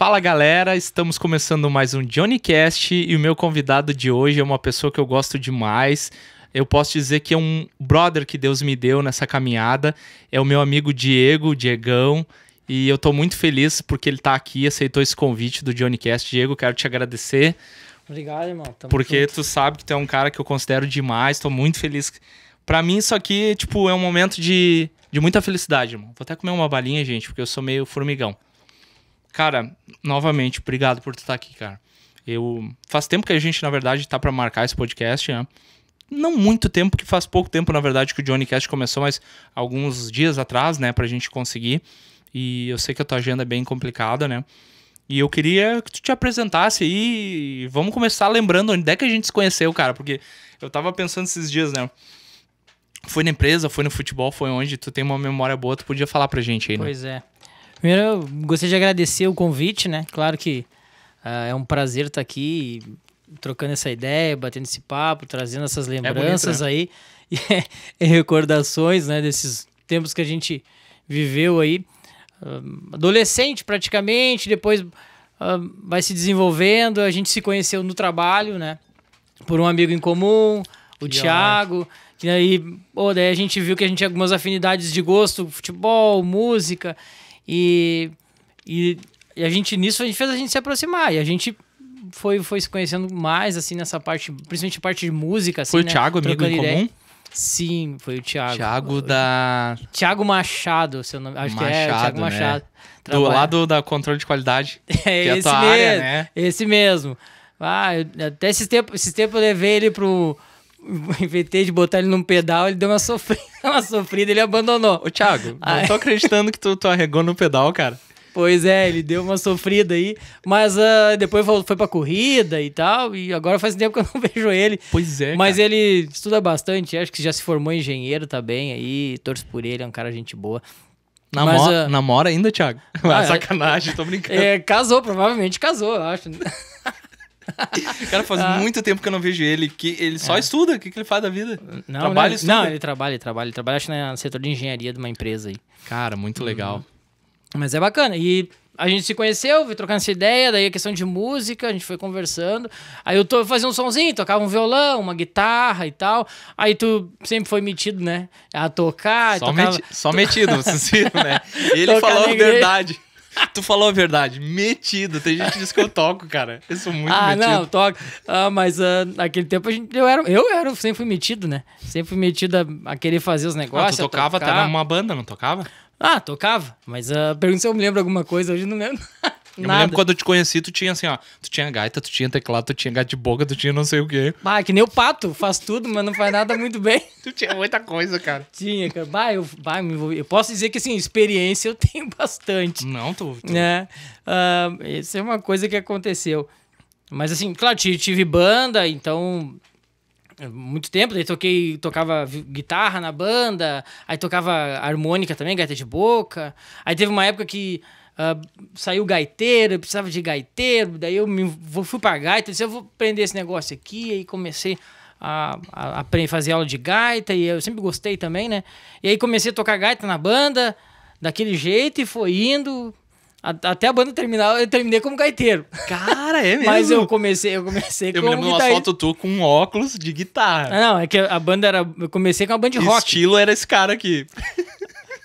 Fala galera, estamos começando mais um Johnnycast e o meu convidado de hoje é uma pessoa que eu gosto demais. Eu posso dizer que é um brother que Deus me deu nessa caminhada. É o meu amigo Diego, Diegão. E eu tô muito feliz porque ele tá aqui, aceitou esse convite do Johnnycast. Diego, quero te agradecer. Obrigado, irmão. Tamo porque junto. tu sabe que tu é um cara que eu considero demais. Tô muito feliz. Pra mim, isso aqui, tipo, é um momento de, de muita felicidade, irmão. Vou até comer uma balinha, gente, porque eu sou meio formigão. Cara, novamente, obrigado por estar aqui, cara. Eu faz tempo que a gente, na verdade, tá para marcar esse podcast, né? Não muito tempo, que faz pouco tempo, na verdade, que o Johnny Cast começou, mas alguns dias atrás, né, pra gente conseguir. E eu sei que a tua agenda é bem complicada, né? E eu queria que tu te apresentasse aí. e Vamos começar lembrando onde é que a gente se conheceu, cara, porque eu tava pensando esses dias, né? Foi na empresa, foi no futebol, foi onde tu tem uma memória boa, tu podia falar pra gente aí, né? Pois é. Primeiro, eu gostaria de agradecer o convite, né? Claro que ah, é um prazer estar aqui trocando essa ideia, batendo esse papo, trazendo essas lembranças né? aí e recordações, né? Desses tempos que a gente viveu aí. Ah, adolescente, praticamente, depois ah, vai se desenvolvendo. A gente se conheceu no trabalho, né? Por um amigo em comum, o Que Thiago. E aí, pô, daí a gente viu que a gente tinha algumas afinidades de gosto, futebol, música. E, e, e a gente, nisso, a gente fez a gente se aproximar. E a gente foi, foi se conhecendo mais, assim, nessa parte, principalmente a parte de música, assim, Foi o né? Thiago, amigo Trocando em ideia. comum? Sim, foi o Thiago. Thiago da. Thiago Machado, seu nome. Acho que é, Machado, Thiago né? Machado. Do Trabalha- lado da controle de qualidade. É que é a esse tua mesmo. área, né? Esse mesmo. Ah, eu- até esses tempos, esses tempos eu levei ele pro. Inventei de botar ele num pedal, ele deu uma sofrida, uma sofrida ele abandonou. Ô, Thiago, Ai. não tô acreditando que tu, tu arregou no pedal, cara. Pois é, ele deu uma sofrida aí, mas ah, depois foi, foi pra corrida e tal, e agora faz tempo que eu não vejo ele. Pois é. Mas cara. ele estuda bastante, acho que já se formou engenheiro também aí, torço por ele, é um cara gente boa. Namora, mas, ah, namora ainda, Thiago? Ah, Ah, é. sacanagem, tô brincando. É, casou, provavelmente casou, eu acho. Cara, faz Ah. muito tempo que eu não vejo ele. Que ele só estuda. O que, que ele faz da vida? Não, Trabalha e não, não, ele trabalha, ele trabalha, ele trabalha acho, no setor de engenharia de uma empresa aí. Cara, muito legal. Mas é bacana. E a gente se conheceu, foi trocando essa ideia, daí a questão de música, a gente foi conversando. Aí eu to, fazia um sonzinho, tocava um violão, uma guitarra e tal. Aí tu sempre foi metido, né? A tocar, Só, tocava... meti- só metido, vocês viram, né? Ele falou a verdade. Tu falou a verdade. Metido. Tem gente que diz que eu toco, cara. Eu sou muito ah, metido. não, toca. Ah, mas ah, naquele tempo a gente, eu era, eu era, sempre fui metido, né? Sempre fui metido a, a querer fazer os Ah, negócios. tu a tocava até numa banda, não tocava? Ah, tocava. Mas a pergunta se eu me lembro alguma coisa, hoje não lembro. Eu me Nada. lembro quando eu te conheci, tu tinha assim, ó. Tu tinha gaita, tu tinha teclado, tu tinha gato de boca, tu tinha não sei o quê. Ah, que nem o pato, faz tudo, mas não faz nada muito bem. Tu tinha muita coisa, cara. Tinha, cara. Bah, eu, bah, me envolvi. eu posso dizer que, assim, experiência eu tenho bastante, Não, tu. tu- né? Ah, isso é uma coisa que aconteceu. Mas, assim, claro, tive, tive banda, então... é, Muito tempo, daí toquei, tocava guitarra na banda, aí tocava harmônica também, gaita de boca. Aí teve uma época que ah, saiu gaiteiro, eu precisava de gaiteiro, daí eu me, vou- fui pra gaita, disse, eu vou aprender esse negócio aqui, aí comecei a, a, aprender, fazer aula de gaita, e eu sempre gostei também, né? E aí comecei a tocar gaita na banda, daquele jeito, e foi indo, a- até a banda terminar, eu terminei como gaiteiro. Cara, é mesmo. Mas eu comecei, eu comecei Eu me como lembro de uma foto tu com um óculos de guitarra. Ah, não, é que a banda era. Eu comecei com uma banda de O rock. estilo era esse cara aqui.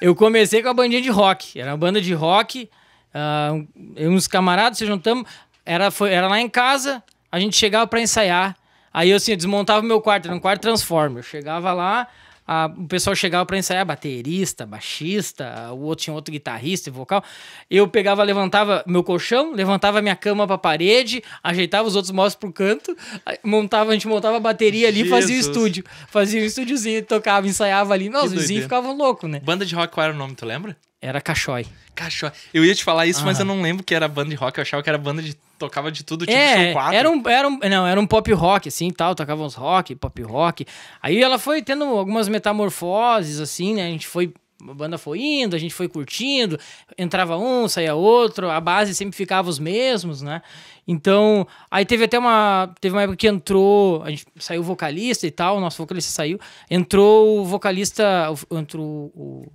Eu comecei com a bandinha de rock. Era uma banda de rock. Ah, eu e uns camaradas se juntamos. Era, foi, era lá em casa, a gente chegava pra ensaiar. Aí eu assim, eu desmontava o meu quarto, era um quarto Transformer. Eu chegava lá, a- o pessoal chegava pra ensaiar, baterista, baixista, o outro tinha outro guitarrista e vocal. Eu pegava, levantava meu colchão, levantava minha cama pra parede, ajeitava os outros móveis pro canto, montava, a gente montava a bateria ali e fazia o Jesus. estúdio. Fazia um estúdiozinho, tocava, ensaiava ali. Que os vizinhos ficavam loucos, né? Banda de rock, qual era o nome, tu lembra? Era Caxói. Cachorro. Eu ia te falar isso, mas eu não lembro que era banda de rock. Eu achava que era banda de. Tocava de tudo, tipo é, 4. era um, era um, não, era um pop rock, assim, tal, tocava uns rock, pop rock. Aí ela foi tendo algumas metamorfoses, assim, né, a gente foi, a banda foi indo, a gente foi curtindo, entrava um, saía outro, a base sempre ficava os mesmos, né, então, aí teve até uma, teve uma época que entrou, a gente saiu o vocalista e tal, o nosso vocalista saiu, entrou o vocalista, entrou o...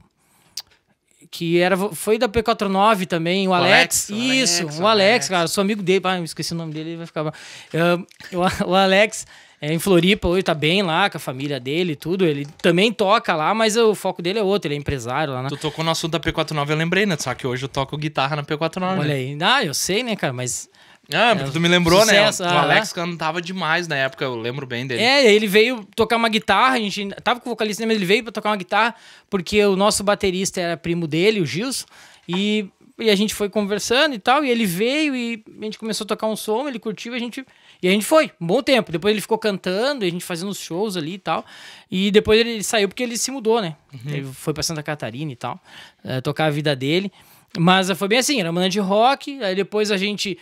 que era, foi da P49 também, o, Alex, Alex, o Isso, Alex, o o Alex, Alex. cara, sou amigo dele. Ah, esqueci o nome dele, ele vai ficar. o, o Alex é em Floripa, hoje tá bem lá com a família dele e tudo. Ele também toca lá, mas o foco dele é outro, ele é empresário lá, né? Tu tocou no assunto da P49, eu lembrei, né? Só que hoje eu toco guitarra na P49. Olha né? aí. Ah, eu sei, né, cara, mas. Ah, porque tu me lembrou, Sucesso, né? O ah, Alex cantava demais na época, eu lembro bem dele. É, ele veio tocar uma guitarra, a gente tava com o vocalista, mas ele veio pra tocar uma guitarra, porque o nosso baterista era primo dele, o Gilson, e, e a gente foi conversando e tal, e ele veio e a gente começou a tocar um som, ele curtiu, e a gente, e a gente foi, um bom tempo. Depois ele ficou cantando, e a gente fazendo os shows ali e tal, e depois ele saiu porque ele se mudou, né? Ele foi pra Santa Catarina e tal, eh, tocar a vida dele. Mas foi bem assim, era uma banda de rock, aí depois a gente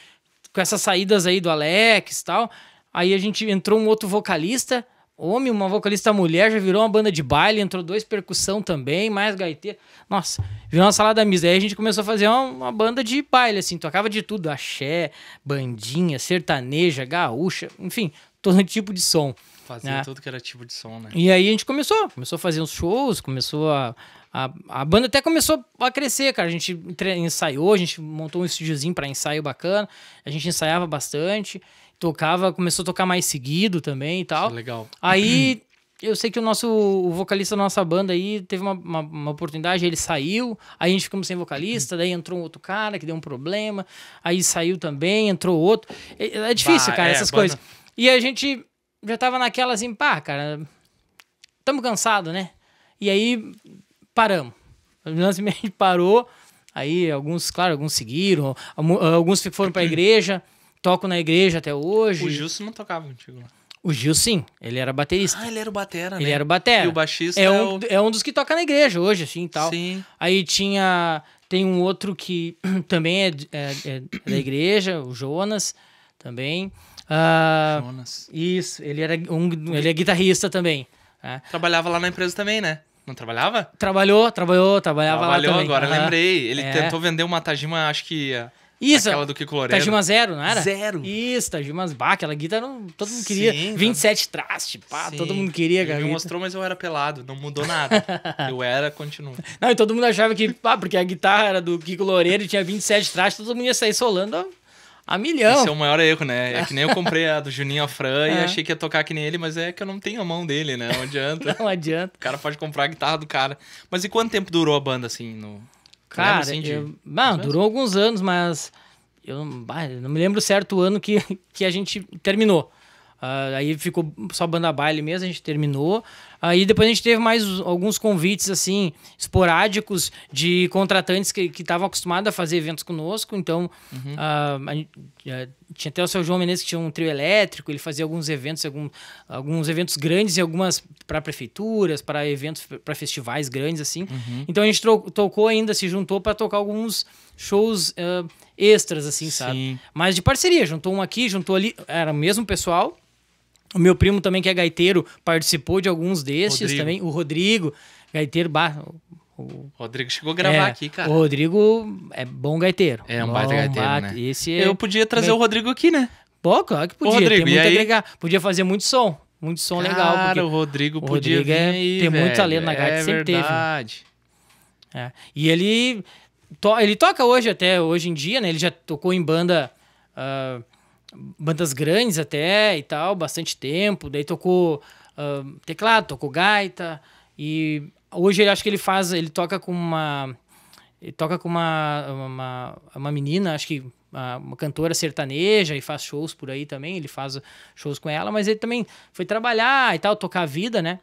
com essas saídas aí do Alex e tal. Aí a gente entrou um outro vocalista, homem, uma vocalista mulher, já virou uma banda de baile, entrou dois percussão também, mais gaiteiro. Nossa, virou uma salada mista. Aí a gente começou a fazer uma, uma banda de baile, assim, tocava de tudo: axé, bandinha, sertaneja, gaúcha, enfim, todo tipo de som. Fazia É. tudo que era tipo de som, né? E aí a gente começou, começou a fazer uns shows, começou a. A, a banda até começou a crescer, cara. A gente ensaiou, a gente montou um estúdiozinho pra ensaio bacana. A gente ensaiava bastante, tocava, começou a tocar mais seguido também e tal. Legal. Aí eu sei que o nosso o vocalista da nossa banda aí teve uma, uma, uma oportunidade, ele saiu, aí a gente ficamos sem vocalista, daí entrou um outro cara que deu um problema, aí saiu também, entrou outro. É, é difícil, Bah, cara, é, essas banda- coisas. E a gente já tava naquela assim, pá, cara, tamo cansado, né? E aí paramos. Lance meio que parou. Aí alguns, claro, alguns seguiram, alguns foram pra igreja, tocam na igreja até hoje. O Gilson não tocava contigo lá. O Gil, sim, ele era baterista. Ah, ele era o batera, né? Ele era o batera. E o baixista é é um, o- é um dos que toca na igreja hoje, assim, e tal. Sim. Aí tinha... Tem um outro que também é, é- é da igreja, o Jonas, também. Ah, Jonas. isso, ele, era um, ele é guitarrista também. é. Trabalhava lá na empresa também, né? Não trabalhava? Trabalhou, trabalhou, trabalhava Trabalhou lá também. agora, Aham. lembrei. Ele É. tentou vender uma Tajima, acho que a- Isso, aquela do Kiko Loureiro. Tajima Zero, não era? Zero. Isso, Tajima Bah, aquela guitarra todo mundo queria. Sim, 27 traste, pá, Sim. todo mundo queria. Ele cara. me mostrou, mas eu era pelado, não mudou nada. eu era, continua. Não, e todo mundo achava que, pá, porque a guitarra era do Kiko Loureiro e tinha 27 trastes, todo mundo ia sair solando a, milhão. Esse é o maior erro, né? É que nem eu comprei a do Juninho Afran e É. achei que ia tocar que nem ele, mas é que eu não tenho a mão dele, né? Não adianta. Não adianta. O cara pode comprar a guitarra do cara. Mas e quanto tempo durou a banda, assim, no... Cara, assim, de- eu- não, durou alguns anos, mas eu, não- bah, não me lembro certo o ano que, que a gente terminou. Ah, aí ficou só banda baile mesmo, a gente terminou. Aí depois a gente teve mais alguns convites, assim, esporádicos de contratantes que que estavam acostumados a fazer eventos conosco. Então, Uhum. a gente, tinha até o seu João Menezes que tinha um trio elétrico, ele fazia alguns eventos, algum, alguns eventos grandes e algumas para prefeituras, para eventos, para festivais grandes, assim. Uhum. Então a gente tocou ainda, se juntou para tocar alguns shows ah, extras, assim, sabe? Sim. Mas de parceria, juntou um aqui, juntou ali, era o mesmo pessoal. O meu primo também, que é gaiteiro, participou de alguns desses Rodrigo. também. O Rodrigo, gaiteiro, bah, o, O Rodrigo chegou a gravar é, aqui, cara. O Rodrigo é bom gaiteiro. É um Bom, baita gaiteiro, bah, né? Esse é... Eu podia trazer o Rodrigo aqui, né? Pô, claro que podia. Rodrigo, tem muito agregar. Podia fazer muito som. Muito som legal. Cara, o Rodrigo o podia Rodrigo é- aí, tem muito velho. talento na gaita, é sempre teve, né? verdade. É. E ele, to- ele toca hoje até, hoje em dia, né? Ele já tocou em banda, ah, bandas grandes até e tal, bastante tempo. Daí tocou ah, teclado, tocou gaita. E hoje ele acho que ele faz, ele toca com uma, ele toca com uma, uma, uma menina, acho que uma cantora sertaneja e faz shows por aí também. Ele faz shows com ela, mas ele também foi trabalhar e tal, tocar a vida, né?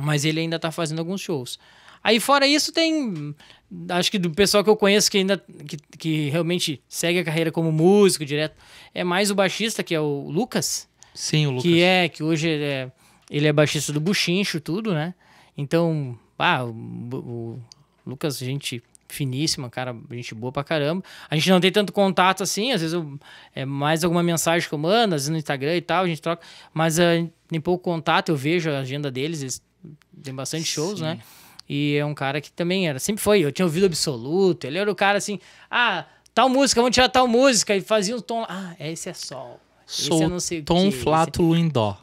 Mas ele ainda tá fazendo alguns shows. Aí fora isso tem, acho que do pessoal que eu conheço que ainda, que, que realmente segue a carreira como músico direto, é mais o baixista, que é o Lucas, Sim, o Lucas. que é, que hoje ele é, ele é baixista do Buchincho, tudo, né? Então, ah, o, o Lucas, gente finíssima, cara, gente boa pra caramba. A gente não tem tanto contato assim, às vezes eu, é mais alguma mensagem que eu mando, às vezes no Instagram e tal, a gente troca, mas ah, tem pouco contato, eu vejo a agenda deles, eles têm bastante shows, Sim. né? E é um cara que também era, sempre foi, eu tinha ouvido absoluto, ele era o cara assim, ah, tal música, vamos tirar tal música, e fazia um tom, ah, esse é sol, esse Sou é não sei Tom esse é- Flátulo em Dó.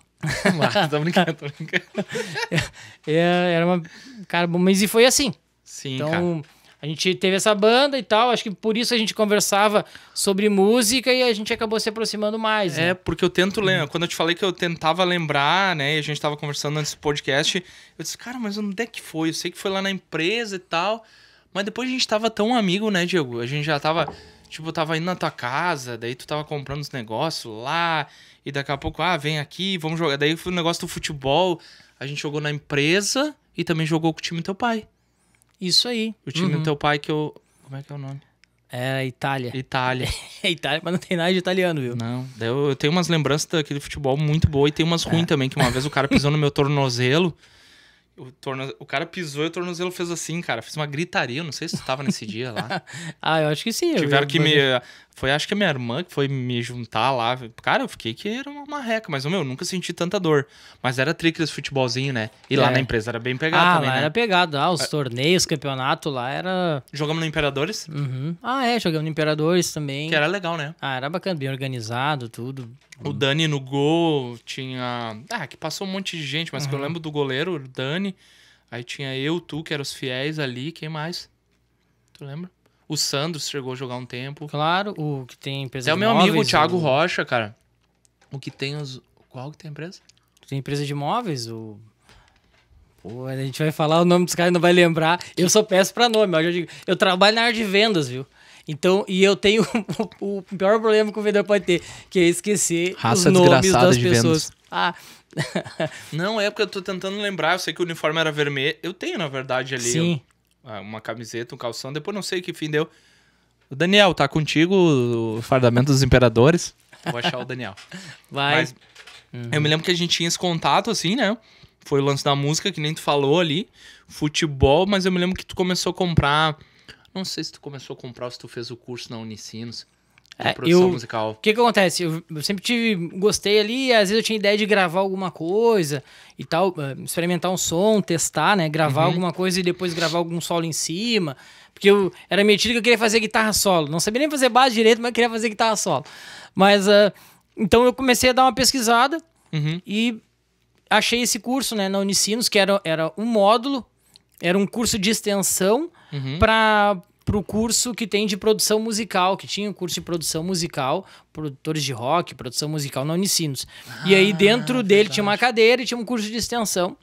Tô brincando, tô brincando. É, era uma cara bom, mas e foi assim. Sim, então, cara. A gente teve essa banda e tal, acho que por isso a gente conversava sobre música e a gente acabou se aproximando mais. É, né? porque eu tento lembrar. Quando eu te falei que eu tentava lembrar, né? E a gente tava conversando antes do podcast, eu disse, cara, mas onde é que foi? Eu sei que foi lá na empresa e tal. Mas depois a gente tava tão amigo, né, Diego? A gente já tava. Tipo, eu tava indo na tua casa, daí tu tava comprando os negócios lá, e daqui a pouco, ah, vem aqui, vamos jogar. Daí foi o negócio do futebol. A gente jogou na empresa e também jogou com o time do teu pai. Isso aí. O time Uhum. do teu pai que eu. Como é que é o nome? É Itália. Itália. É Itália, mas não tem nada de italiano, viu? Não, eu, eu tenho umas lembranças daquele futebol muito boa e tem umas ruins também, que uma vez o cara pisou no meu tornozelo. O, torno... o cara pisou e o tornozelo fez assim, cara. Fez uma gritaria. Não sei se tu tava nesse dia lá. Ah, eu acho que sim. Tiveram que me. Foi, acho que a minha irmã que foi me juntar lá. Cara, eu fiquei que era uma marreca, mas, meu, eu nunca senti tanta dor. Mas era trick esse futebolzinho, né? E lá É. na empresa era bem pegado Ah, também, lá né? era pegado. Ah, os torneios, campeonato lá era. Jogamos no Imperadores, Uhum. Ah, é, jogamos no Imperadores também. que era legal, né? Ah, era bacana, bem organizado, tudo. O Dani no gol, tinha. Ah, que passou um monte de gente, mas que Uhum. eu lembro do goleiro, o Dani. Aí tinha eu, tu, que eram os fiéis ali. Quem mais? Tu lembra? O Sandro chegou a jogar um tempo. Claro, o que tem empresa É o meu amigo, o Thiago o... Rocha, cara. O que tem os. Qual que tem empresa? Tem empresa de móveis, o. Pô, a gente vai falar o nome dos caras e não vai lembrar. Eu sou péssimo pra nome, eu digo, eu trabalho na área de vendas, viu? Então, e eu tenho o, pior problema que o vendedor pode ter, que é esquecer Raça os nomes das de pessoas. Ah, Não, é porque eu tô tentando lembrar. Eu sei que o uniforme era vermelho. Eu tenho, na verdade, ali sim. ah, uma camiseta, um calção. Depois não sei que fim deu. O Daniel, tá contigo o fardamento dos imperadores? Vou achar o Daniel. Vai. Mas eu me lembro que a gente tinha esse contato, assim, né? Foi o lance da música, que nem tu falou ali. Futebol, mas eu me lembro que tu começou a comprar. Não sei se tu começou a comprar se tu fez o curso na Unicinos. De É, produção eu- musical. O que que acontece? Eu, eu sempre tive, gostei ali, às vezes eu tinha ideia de gravar alguma coisa e tal, eh, experimentar um som, testar, né? Gravar Uhum. alguma coisa e depois gravar algum solo em cima. Porque eu era metido que eu queria fazer guitarra solo. Não sabia nem fazer base direito, mas queria fazer guitarra solo. Mas, ah, então eu comecei a dar uma pesquisada Uhum. e achei esse curso, né, na Unicinos, que era, era um módulo, era um curso de extensão Uhum. para o curso que tem de produção musical, que tinha um curso de produção musical, produtores de rock, produção musical na Unicinos. e aí dentro dele tinha uma cadeira e tinha um curso de extensão,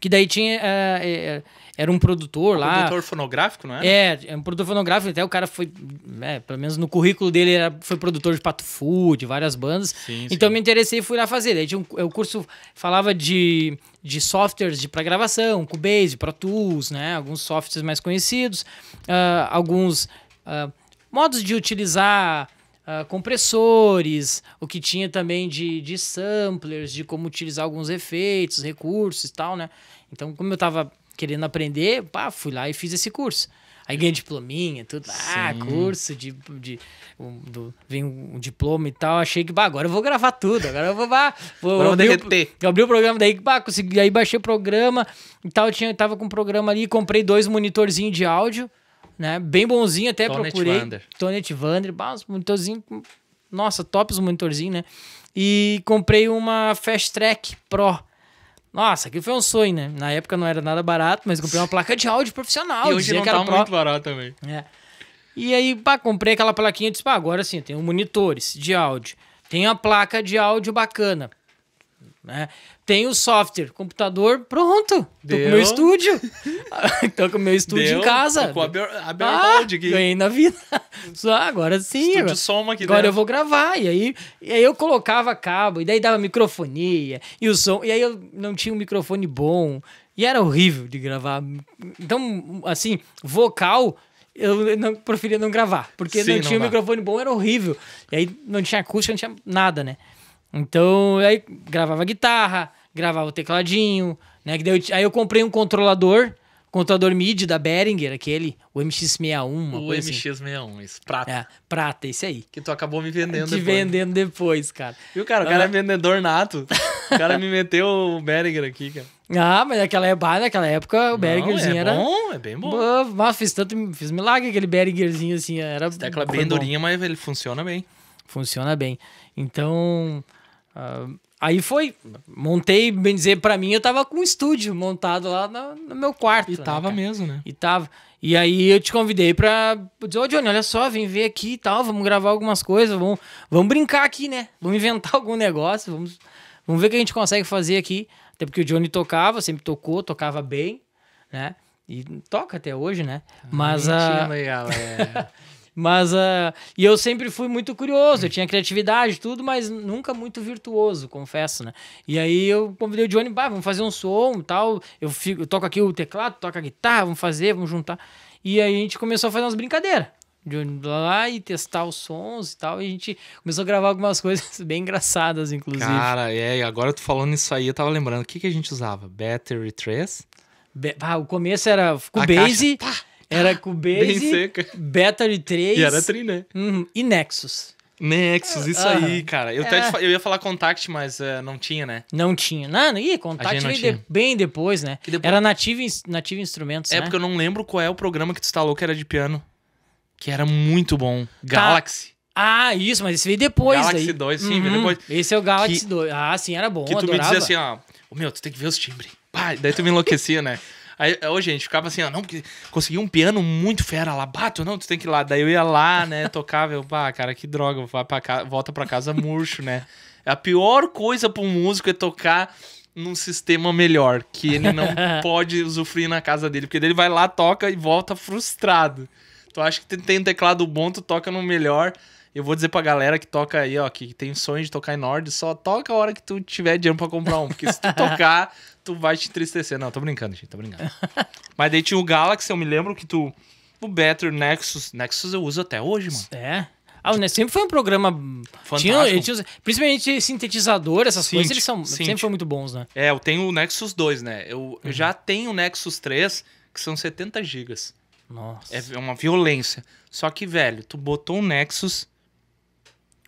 que daí tinha... eh, eh, era um produtor lá... Produtor fonográfico, não é? É, é um produtor fonográfico, até o cara foi, é, pelo menos no currículo dele, era, foi produtor de Pato Fu, de várias bandas. Sim, então sim. me interessei e fui lá fazer. Daí tinha um, o curso falava de, de softwares de para gravação, Cubase, Pro Tools, né? Alguns softwares mais conhecidos, ah, alguns ah, modos de utilizar ah, compressores, o que tinha também de, de samplers, de como utilizar alguns efeitos, recursos e tal, né? Então, como eu tava querendo aprender, pá, fui lá e fiz esse curso. Aí ganhei diplominha, tudo. Ah, Sim. curso de. de um, do, vem um, diploma e tal. Achei que, bah, agora eu vou gravar tudo. Agora eu vou, bah, vou, vou abrir, derreter. o, eu abri o programa, daí, bah, consegui, aí baixei o programa e tal. Eu tinha, tava com o programa ali, comprei dois monitorzinhos de áudio, né? Bem bonzinho, até Tonet procurei. Wander. Tonet Vander, bah, os monitorzinhos. Nossa, top os monitorzinhos, né? E comprei uma Fast Track Pro. Nossa, aquilo foi um sonho, né? Na época não era nada barato, mas comprei uma placa de áudio profissional. E hoje não tá Pro. muito barato também. É. E aí, pá, comprei aquela plaquinha e disse, pá, agora sim, tem monitores de áudio. Tem a placa de áudio bacana. Né? Tem o software, computador, pronto. Tô com o Deu. meu estúdio. Tô com o meu estúdio Deu, em casa. tô Com a Ber- a Ah, aqui. ganhei na vida. Só agora sim. Estúdio agora- aqui Agora eu dentro. vou gravar. E aí, e aí eu colocava cabo, e daí dava microfonia, e o som. E aí eu não tinha um microfone bom. E era horrível de gravar. Então, assim, vocal. Eu não preferia não gravar, porque Sim, não não tinha um dá. microfone bom, era horrível. E aí não tinha acústica, não tinha nada, né? Então, aí gravava guitarra, gravava o tecladinho, né? Eu- aí eu comprei um controlador, controlador MIDI da Behringer, aquele, o MX61, uma O coisa assim. MX61, esse prato. É, prata, esse aí. Que tu acabou me vendendo Te depois. vendendo depois, cara. Viu, cara? O cara Ah. é vendedor nato. O cara me meteu o Behringer aqui, cara. Ah, mas naquela, época- naquela época o Behringerzinho é era. bom, é bem bom. Nossa, fiz tanto. Fiz milagre aquele Behringerzinho assim. Era Tecla foi bem bom. durinha, mas ele funciona bem. Funciona bem. Então. Ah, Aí foi, montei, bem dizer, pra mim, eu tava com um estúdio montado lá no, no meu quarto. E né, tava cara? mesmo, né? E tava. E aí eu te convidei pra dizer, ô Johnny, olha só, vem ver aqui e tal, vamos gravar algumas coisas, vamos, vamos brincar aqui, né? Vamos inventar algum negócio, vamos, vamos ver o que a gente consegue fazer aqui. Até porque o Johnny tocava, sempre tocou, tocava bem, né? E toca até hoje, né? Mas a. Mentindo aí, galera. Mas uh, e eu sempre fui muito curioso, eu tinha criatividade, tudo, mas nunca muito virtuoso, confesso, né? E aí eu convidei o Johnny, bah, vamos fazer um som e tal. Eu, fico, eu toco aqui o teclado, toca a guitarra, vamos fazer, vamos juntar. E aí a gente começou a fazer umas brincadeiras. Johnny lá e testar os sons e tal. E a gente começou a gravar algumas coisas bem engraçadas, inclusive. Cara, é, e agora tu falando isso aí, eu tava lembrando. O que, que a gente usava? Battery 3? Be ah, o começo era com A Base, caixa, era com Bem Base, seca. Battery 3 E era tri, né? uhum, e Nexus. Nexus, isso Ah, aí, cara. Eu, até é. te fa- eu ia falar Contact, mas eh, não tinha, né? Não tinha. Não, ih, Contact veio de- bem depois, né? Depois- Era Native, Native Instrumentos, É né? porque eu não lembro qual é o programa que tu instalou que era de piano. Que era muito bom. Galaxy. Ah, isso, mas esse veio depois Galaxy daí. 2, sim, veio Uhum, depois. Esse é o Galaxy Que- 2. Ah, sim, era bom, Que tu adorava. me dizia assim, ó. "Ô, meu, tu tem que ver os timbres. Pá, daí tu me enlouquecia, né? Aí, ô, gente, ficava assim, ó, não, porque consegui um piano muito fera lá, bato, não, tu tem que ir lá. Daí eu ia lá, né, tocava, eu, pá, cara, que droga, vai pra ca... volta pra casa murcho, né? A pior coisa pra um músico é tocar num sistema melhor, que ele não pode usufruir na casa dele, porque daí ele vai lá, toca e volta frustrado. Tu acha que tem- tem um teclado bom, tu toca no melhor. Eu vou dizer pra galera que toca aí, ó, que tem sonho de tocar em Nord, só toca a hora que tu tiver dinheiro pra comprar um. Porque se tu tocar, tu vai te entristecer. Não, tô brincando, gente, tô brincando. Mas daí tinha o Galaxy, eu me lembro que tu. O Better, Nexus. Nexus eu uso até hoje, mano. É. Ah, o Nes- sempre foi um programa. Fantástico. Tinha, tinha- principalmente sintetizador, essas coisas, eles são, sempre foram muito bons, né? É, eu tenho o Nexus 2, né? Eu, Uhum. eu já tenho o Nexus 3, que são 70 gigas. Nossa. É uma violência. Só que, velho, tu botou um Nexus,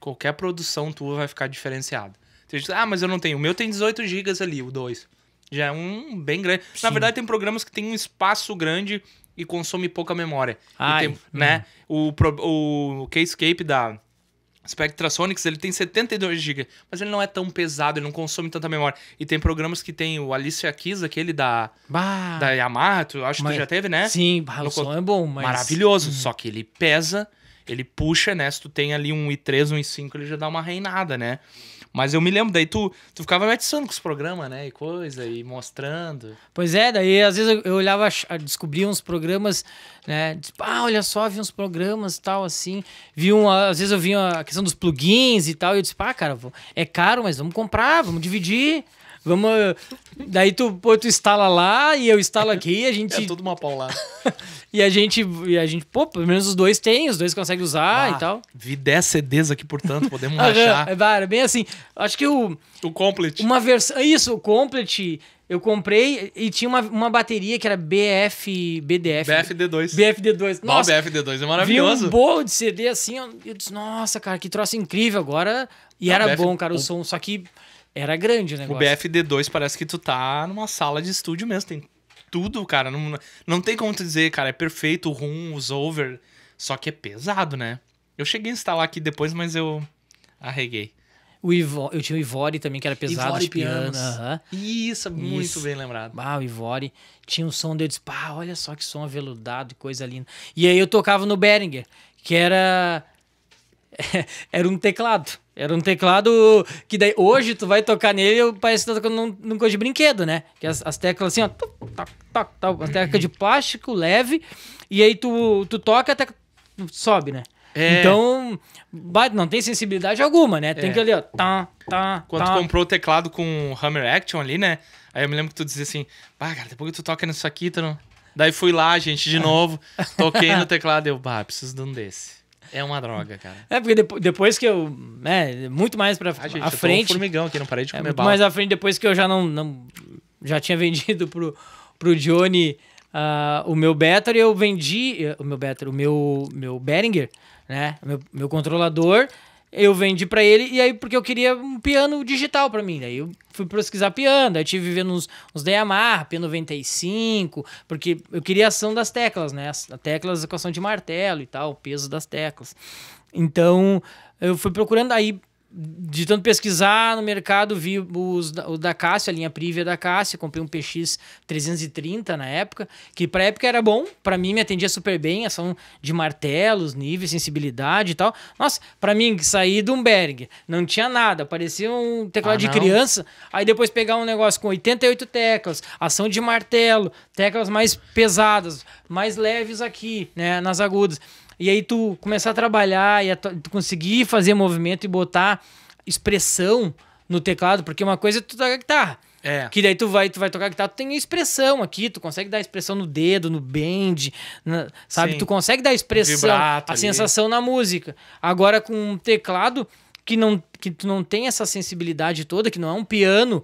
qualquer produção tua vai ficar diferenciada. Diz, ah, mas eu não tenho. O meu tem 18 GB ali, o 2. Já é um bem grande. Na Sim. verdade, tem programas que tem um espaço grande e consome pouca memória. Ai, tem, né? O, o Keyscape da Spectrasonics, ele tem 72 GB, mas ele não é tão pesado, ele não consome tanta memória. E tem programas que tem o Alicia Keys, aquele da, Bah. da Yamaha, tu, acho que tu já teve, né? Sim, bah, o som é bom, mas. Maravilhoso, só que ele pesa, ele puxa, né? Se tu tem ali um i3, um i5, ele já dá uma reinada, né? Mas eu me lembro, daí tu, tu ficava me com os programas, né? E coisa, e mostrando. Pois é, daí às vezes eu, olhava, ach- descobria uns programas, né? Tipo, ah, olha só, vi uns programas e tal, assim. Vi um, às vezes eu vi a questão dos plugins e tal, e eu disse, pá, cara, é caro, mas vamos comprar, vamos dividir. Vamos. Daí tu, pô, tu instala lá e eu instalo aqui e a gente. É tudo uma paulada. E a gente. E a gente, pô, pelo menos os dois têm, os dois conseguem usar Ah, e tal. Vi 10 CDs aqui, portanto, podemos Aham, rachar. é, bem assim. Acho que o. O Complete. Uma versão. Isso, o Complete, eu comprei e tinha uma, uma bateria que era BF. BDF. BFD2. BFD2. Não, o Nossa, BFD2 é vi maravilhoso. um bolo de CD assim, eu eu disse, nossa, cara, que troço incrível agora. E Não, era BF bom, cara, o o- som, só que era grande o O negócio. BFD2 parece que tu tá numa sala de estúdio mesmo. Tem tudo, cara. Não, não tem como tu dizer, cara, é perfeito, o room, os over. Só que é pesado, né? Eu cheguei a instalar aqui depois, mas eu arreguei. O Ivo, eu tinha o Ivori também, que era pesado Ivori de piano. Aham. Isso, muito Isso. bem lembrado. Ah, o Ivori. Tinha um som dele, eu disse, pá, olha só que som aveludado e coisa linda. E aí eu tocava no Behringer, que era. era um teclado. Era um teclado que daí hoje tu vai tocar nele, parece que tá tocando num, num coisa de brinquedo, né? Que as, as teclas assim, ó, toc, toc, toc, toc, uma tecla de plástico leve, e aí tu, tu toca até sobe, né? É. Então, não tem sensibilidade alguma, né? Tem É. que ali, ó, tá, tá, Quando tá. tu comprou o teclado com Hammer Action ali, né? Aí eu me lembro que tu dizia assim, pá, cara, depois que tu toca nisso aqui, tu não... Daí fui lá, gente, de novo, toquei no teclado e eu, bah, preciso de um desse. É uma droga, cara. É, porque depo- depois que eu. né, muito mais pra Ah, gente, à eu tô um frente. formigão aqui, não parei de É, comer muito bala. mais à frente, depois que eu já não. não já tinha vendido pro, pro Johnny ah, o meu Battery, eu vendi. eh, O meu Battery, o meu, meu Behringer, né? Meu, meu controlador. Eu vendi pra ele, e aí porque eu queria um piano digital pra mim. Daí eu fui pesquisar piano, aí tive vendo uns, uns da Yamaha, P95, porque eu queria a ação das teclas, né? As as teclas com ação de martelo e tal, o peso das teclas. Então, eu fui procurando aí de tanto pesquisar no mercado, vi os, da- o da Cássio, a linha Privia da Cássio, comprei um PX 330 na época, que pra época era bom, pra mim me atendia super bem, ação de martelos, nível, sensibilidade e tal. Nossa, pra mim sair de um Berg, não tinha nada, parecia um teclado Ah, de não. criança, aí depois pegar um negócio com 88 teclas, ação de martelo, teclas mais pesadas, mais leves aqui, né, nas agudas. E aí tu começar a trabalhar e a tu conseguir fazer movimento e botar expressão no teclado, porque uma coisa é tu tocar guitarra. É. Que daí tu vai, tu vai tocar guitarra, tu tem expressão aqui, tu consegue dar expressão no dedo, no bend, na- sabe? Sim. Tu consegue dar expressão, Vibrato a ali. sensação na música. Agora com um teclado que não que tu não tem essa sensibilidade toda, que não é um piano,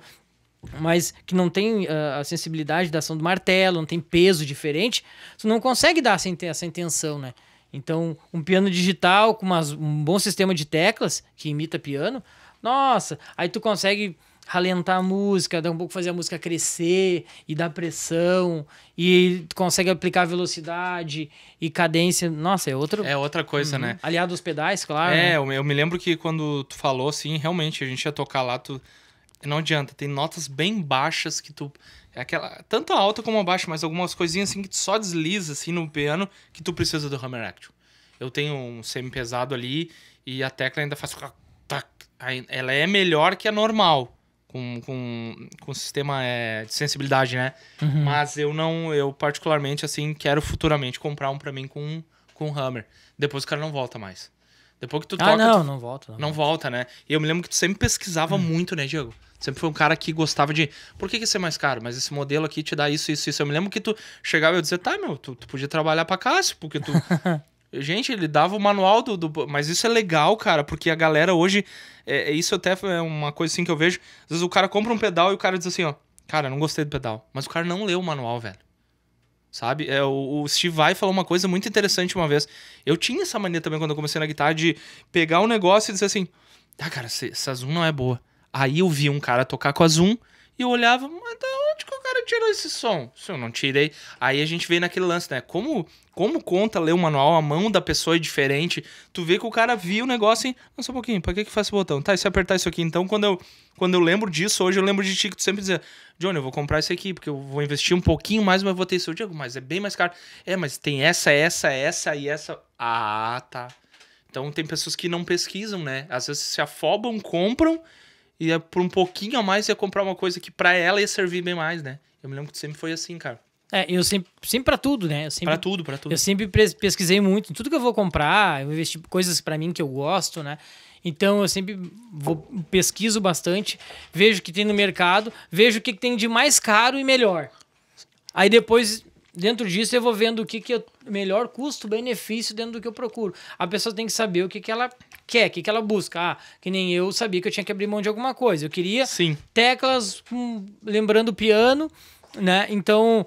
mas que não tem ah, a sensibilidade da ação do martelo, não tem peso diferente, tu não consegue dar essa, essa intenção, né? Então, um piano digital com umas- um bom sistema de teclas que imita piano, nossa, aí tu consegue ralentar a música, dar um pouco fazer a música crescer e dar pressão e tu consegue aplicar velocidade e cadência. Nossa, é outro É outra coisa, né? aliado aos pedais, claro. É, né? eu, me- eu me lembro que quando tu falou assim, realmente, a gente ia tocar lá, tu. Não adianta, tem notas bem baixas que tu. É aquela. Tanto a alta como a baixa, mas algumas coisinhas assim que tu só desliza assim no piano que tu precisa do Hammer Action. Eu tenho um semi-pesado ali e a tecla ainda faz. Ela é melhor que a normal. Com, com, com sistema é, de sensibilidade, né? Uhum. Mas eu não. Eu, particularmente, assim, quero futuramente comprar um pra mim com, com Hammer. Depois o cara não volta mais. Depois que tu toca, Ah, não, tu não volta. Não. não volta, né? E eu me lembro que tu sempre pesquisava muito, né, Diego? Sempre foi um cara que gostava de. Por que, que isso é mais caro? Mas esse modelo aqui te dá isso, isso, isso. Eu me lembro que tu chegava e eu dizia, tá, meu, tu, tu podia trabalhar pra Cássio, porque tu. Gente, ele dava o manual do, do- Mas isso é legal, cara, porque a galera hoje. É, é isso até é uma coisa assim que eu vejo. Às vezes o cara compra um pedal e o cara diz assim, ó. Cara, não gostei do pedal. Mas o cara não leu o manual, velho. Sabe? É, o, o Steve Vai falou uma coisa muito interessante uma vez. Eu tinha essa mania também quando eu comecei na guitarra de pegar um negócio e dizer assim: Ah, cara, essa Zoom não é boa. Aí eu vi um cara tocar com a Zoom e eu olhava, mas da onde que o cara tirou esse som? Se eu não tirei. Aí a gente veio naquele lance, né? Como, como conta ler o manual, a mão da pessoa é diferente. Tu vê que o cara viu o negócio e. Não, só um pouquinho, pra que que faz esse botão? Tá, e se apertar isso aqui? Então quando eu, quando eu lembro disso, hoje eu lembro de ti que tu sempre dizia: Johnny, eu vou comprar isso aqui, porque eu vou investir um pouquinho mais, mas vou ter isso. Eu digo, mas é bem mais caro. É, mas tem essa, essa, essa e essa. Ah, tá. Então tem pessoas que não pesquisam, né? Às vezes se afobam, compram e é por um pouquinho a mais ia comprar uma coisa que pra ela ia servir bem mais, né? Eu me lembro que sempre foi assim, cara. É, eu sempre, sempre pra tudo, né? Eu sempre, Pra tudo, pra tudo. eu sempre pesquisei muito. Em tudo que eu vou comprar, eu investi coisas pra mim que eu gosto, né? Então eu sempre vou, pesquiso bastante, vejo o que tem no mercado, vejo o que tem de mais caro e melhor. Aí depois, dentro disso, eu vou vendo o que, que é o melhor custo-benefício dentro do que eu procuro. A pessoa tem que saber o que, que ela quer, o que, que ela busca. Ah, que nem eu sabia que eu tinha que abrir mão de alguma coisa. Eu queria Sim. teclas com- lembrando o piano, né? Então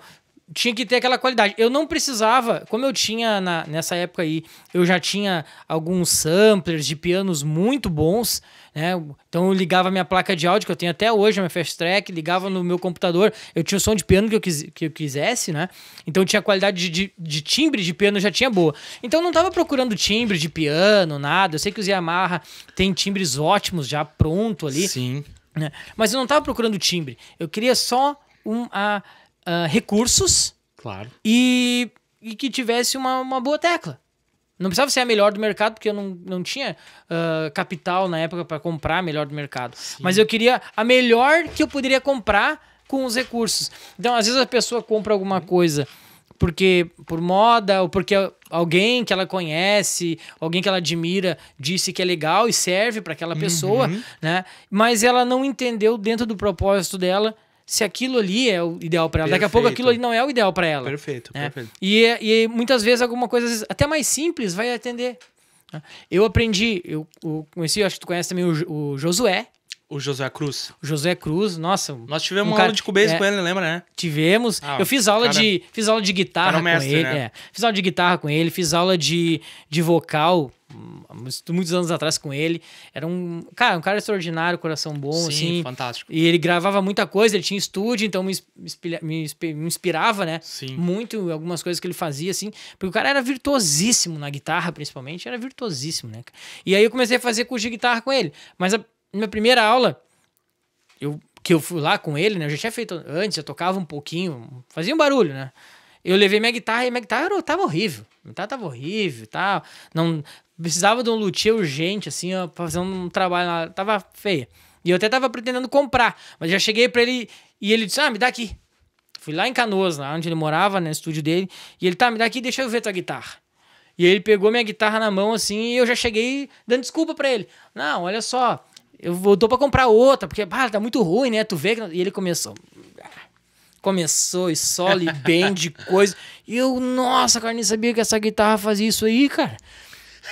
tinha que ter aquela qualidade. Eu não precisava, como eu tinha na- nessa época aí, eu já tinha alguns samplers de pianos muito bons, né? Então eu ligava minha placa de áudio, que eu tenho até hoje, minha Fast Track, ligava no meu computador, eu tinha o som de piano que eu, quis, que eu quisesse, né? Então tinha qualidade de, de, de timbre de piano já tinha boa. Então eu não tava procurando timbre de piano, nada. Eu sei que os Yamaha tem timbres ótimos já pronto ali Sim. né? Mas eu não estava procurando timbre. Eu queria só um, a, a recursos Claro. e, e que tivesse uma, uma boa tecla. Não precisava ser a melhor do mercado, porque eu não, não tinha ah, capital na época para comprar a melhor do mercado. Mas eu queria a melhor que eu poderia comprar com os recursos. Então, às vezes a pessoa compra alguma coisa porque por moda ou porque alguém que ela conhece, alguém que ela admira disse que é legal e serve para aquela pessoa, né? Mas ela não entendeu dentro do propósito dela se aquilo ali é o ideal para ela. Daqui a pouco Perfeito. aquilo ali não é o ideal para ela. Perfeito, né? perfeito. E, e muitas vezes alguma coisa até mais simples vai atender. né? Eu aprendi, eu, eu conheci, acho que tu conhece também o, o Josué, O José Cruz. o Josué Cruz, nossa, Nós tivemos Um uma cara- aula de cubase é. com ele, lembra, né? tivemos. Ah, eu fiz aula cara- de fiz aula de guitarra é mestre, com ele, né? é. Fiz aula de guitarra com ele, fiz aula de, de vocal muitos, anos atrás com ele. Era um, cara, um cara extraordinário, coração bom, Sim, assim. fantástico. E ele gravava muita coisa, ele tinha estúdio, então me, me inspira- me inspi- me inspirava, né? Sim. Muito em algumas coisas que ele fazia, assim. Porque o cara era virtuosíssimo na guitarra, principalmente. Era virtuosíssimo, né? E aí eu comecei a fazer curso de guitarra com ele. Mas a minha primeira aula, eu, que eu fui lá com ele, né? Eu já tinha feito antes, eu tocava um pouquinho, fazia um barulho, né? Eu levei minha guitarra e minha guitarra era, tava horrível. Minha guitarra tava horrível e tal. Não, precisava de um luthier urgente, assim, ó, um trabalho lá. Tava feia. E eu até tava pretendendo comprar. Mas já cheguei pra ele e ele disse: Ah, me dá aqui. Fui lá em Canoas, lá onde ele morava, né, no estúdio dele. E ele, tá, me dá aqui, deixa eu ver tua guitarra. E ele pegou minha guitarra na mão, assim, e eu já cheguei dando desculpa pra ele. Não, olha só, eu voltou pra comprar outra, porque, ah, tá muito ruim, né? Tu vê que... E ele começou... Começou e solo e de coisa. E eu, nossa, cara, nem sabia que essa guitarra fazia isso aí, cara.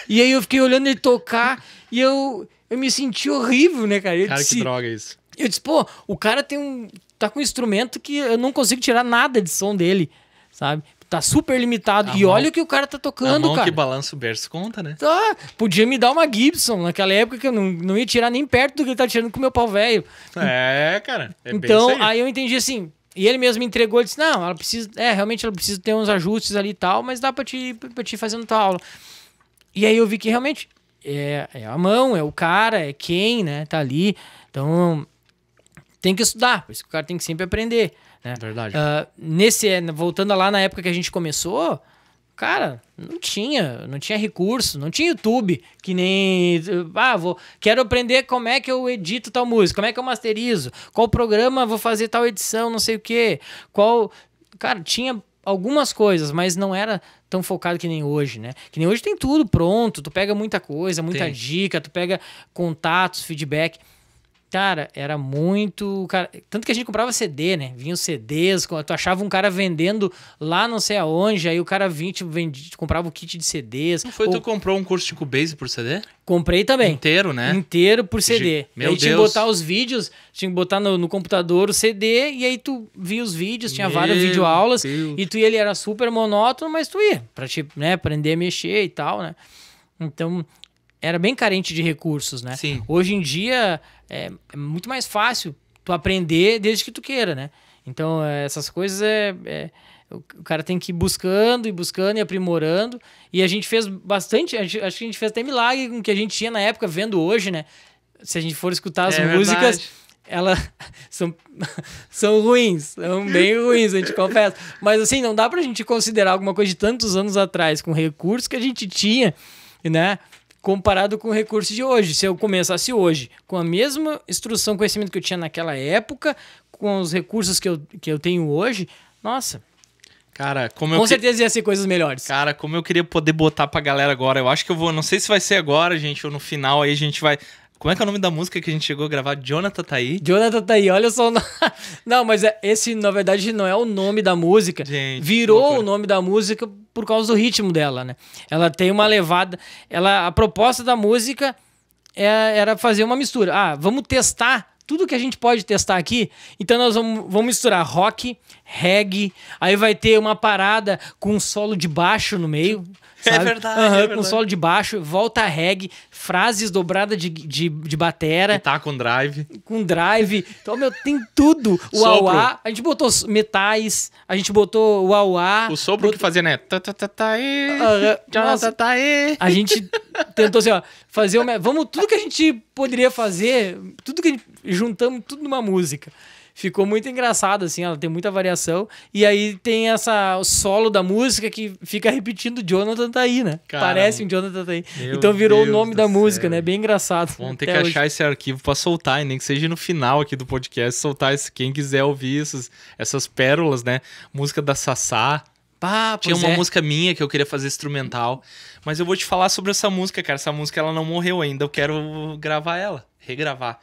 E aí eu fiquei olhando ele tocar e eu, eu me senti horrível, né, cara? Eu Cara, disse, que droga isso. eu disse, pô, o cara tem um. tá com um instrumento que eu não consigo tirar nada de som dele, sabe? Tá super limitado. A e mão- olha o que o cara tá A tocando, mão cara. que balança o berço conta, né? Tá, podia me dar uma Gibson naquela época que eu não, não ia tirar nem perto do que ele tá tirando com o meu pau velho. É, cara. É então, aí. aí eu entendi assim. E ele mesmo me entregou, ele disse: Não, ela precisa. É, realmente ela precisa ter uns ajustes ali e tal, mas dá pra te, pra te ir fazendo tua aula. E aí eu vi que realmente é, é a mão, é o cara, é quem, né? Tá ali. Então tem que estudar, por isso que o cara tem que sempre aprender. Né? Verdade. Ah, nesse, voltando lá na época que a gente começou, cara, não tinha, não tinha recurso, não tinha YouTube, que nem, ah, vou, quero aprender como é que eu edito tal música, como é que eu masterizo, qual programa vou fazer tal edição, não sei o quê, qual, cara, tinha algumas coisas, mas não era tão focado que nem hoje, né? Que nem hoje tem tudo pronto, tu pega muita coisa, muita Tem. dica, tu pega contatos, feedback. Cara, era muito. Cara, tanto que a gente comprava CD, né? Vinha os CDs, tu achava um cara vendendo lá não sei aonde, aí o cara vinha, tipo, vendia, comprava o kit de CDs. Não foi ou- tu comprou um curso de Cubase por CD? Comprei também. Inteiro, né? Inteiro por CD. Meu aí tinha que Deus. botar os vídeos, tinha que botar no, no computador o CD, e aí tu via os vídeos, tinha várias Meu videoaulas, Deus. e tu ia, ele era super monótono, mas tu ia, pra te, né, aprender a mexer e tal, né? Então, era bem carente de recursos, né? Sim. Hoje em dia, é, é muito mais fácil tu aprender desde que tu queira, né? Então, é, essas coisas é... é- o cara tem que ir buscando e buscando e aprimorando. E a gente fez bastante. gente- acho que a gente fez até milagre com o que a gente tinha na época, vendo hoje, né? Se a gente for escutar as É músicas, verdade. elas são, são ruins, são bem ruins, a gente confessa. Mas assim, não dá pra gente considerar alguma coisa de tantos anos atrás com recursos que a gente tinha, né? Comparado com o recurso de hoje. Se eu começasse hoje com a mesma instrução, conhecimento que eu tinha naquela época, com os recursos que eu, que eu tenho hoje, nossa, Cara, como com eu. que- certeza ia ser coisas melhores. Cara, como eu queria poder botar pra galera agora. Eu acho que eu vou. Não sei se vai ser agora, gente, ou no final aí a gente vai. Como é que é o nome da música que a gente chegou a gravar? Jonathan tá aí? Jonathan tá aí, olha só. o no- Não, mas é- esse, na verdade, não é o nome da música. Gente, Virou o nome da música por causa do ritmo dela, né? Ela tem uma levada. Ela, a proposta da música é- era fazer uma mistura. Ah, vamos testar tudo que a gente pode testar aqui. Então nós vamos, vamos misturar rock, reggae, aí vai ter uma parada com um solo de baixo no meio. É sabe? verdade, Aham, é Com verdade. solo de baixo, volta reggae, frases dobradas de, de, de batera Que tá com drive. com drive. Então, meu, tem tudo. O Sopro. auá, a gente botou metais, a gente botou o auá. O sopro que fazia, né? Tá, tá, tá, tá nossa. tá. A gente tentou assim, ó, fazer uma, vamos tudo que a gente poderia fazer, tudo que a gente juntamos tudo numa música. Ficou muito engraçado assim, ela tem muita variação e aí tem essa o solo da música que fica repetindo Jonathan tá aí, né? Cara, Parece um Jonathan tá aí. meu Então virou Deus o nome da música, céu. né? Bem engraçado. Vamos ter que hoje. achar esse arquivo pra soltar, e nem que seja no final aqui do podcast, soltar esse, quem quiser ouvir essas, essas pérolas, né? Música da Sassá. Tinha uma é. música minha que eu queria fazer instrumental, mas eu vou te falar sobre essa música, cara. Essa música ela não morreu ainda, eu quero gravar ela, regravar.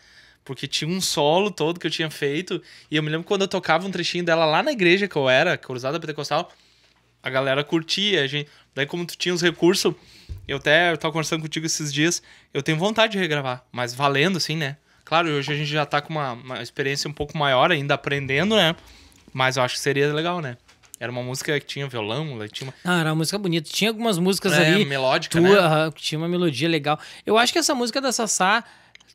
Porque tinha um solo todo que eu tinha feito, e eu me lembro quando eu tocava um trechinho dela lá na igreja que eu era, Cruzada Pentecostal, a galera curtia, a gente... daí como tu tinha os recursos, eu até eu tava conversando contigo esses dias, eu tenho vontade de regravar, mas valendo assim, né? Claro, hoje a gente já tá com uma, uma experiência um pouco maior ainda aprendendo, né? Mas eu acho que seria legal, né? Era uma música que tinha violão, né, tinha uma... Ah, era uma música bonita. Tinha algumas músicas É, ali. melódica, tu, né? tinha uma melodia legal. Eu acho que essa música da Sassá,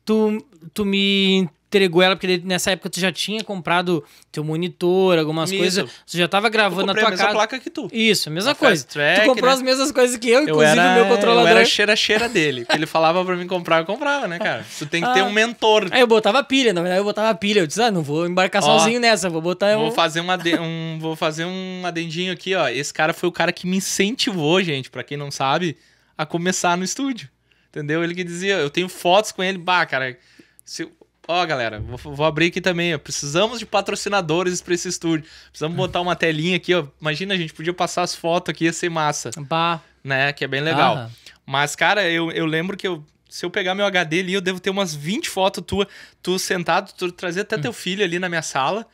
tu, tu me entregou ela, porque nessa época tu já tinha comprado teu monitor, algumas Isso. coisas. Tu já tava gravando na comprei a tua mesma casa. placa que tu. Isso, a mesma A coisa. Track, tu comprou né? as mesmas coisas que eu, Eu inclusive era, o meu controlador. eu era cheira-cheira dele. Ele falava pra mim comprar, eu comprava, né, cara? Tu tem que ter Ah. um mentor. Aí eu botava pilha, na verdade eu botava pilha. Eu disse, ah, não vou embarcar Ó, sozinho nessa, vou botar Vou um... fazer, um, ade- um- vou fazer um adendinho aqui, ó. Esse cara foi o cara que me incentivou, gente, pra quem não sabe, a começar no estúdio. Entendeu? Ele que dizia, eu tenho fotos com ele, bah, cara. Se, ó, galera, vou, vou abrir aqui também, ó. Precisamos de patrocinadores pra esse estúdio. Precisamos botar uma telinha aqui, ó. Imagina, a gente podia passar as fotos aqui, ia ser massa, Bah. né? Que é bem legal. Aham. Mas, cara, eu, eu lembro que eu, se eu pegar meu HD ali, eu devo ter umas 20 fotos tua, tu sentado, tu trazer até teu filho ali na minha sala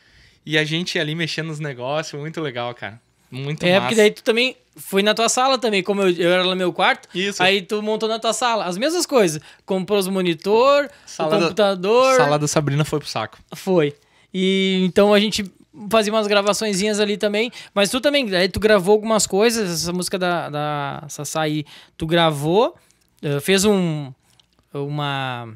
e a gente ali mexendo nos negócios. Muito legal, cara. Muito É, massa. porque daí tu também foi na tua sala também, como eu, eu era no meu quarto. Isso. Aí tu montou na tua sala as mesmas coisas. Comprou os monitor, Sala o da- computador. Sala da Sabrina foi pro saco. Foi. E então a gente fazia umas gravaçõezinhas ali também. Mas tu também, aí tu gravou algumas coisas, essa música da, da Sassá aí, tu gravou, eh, fez um. Uma.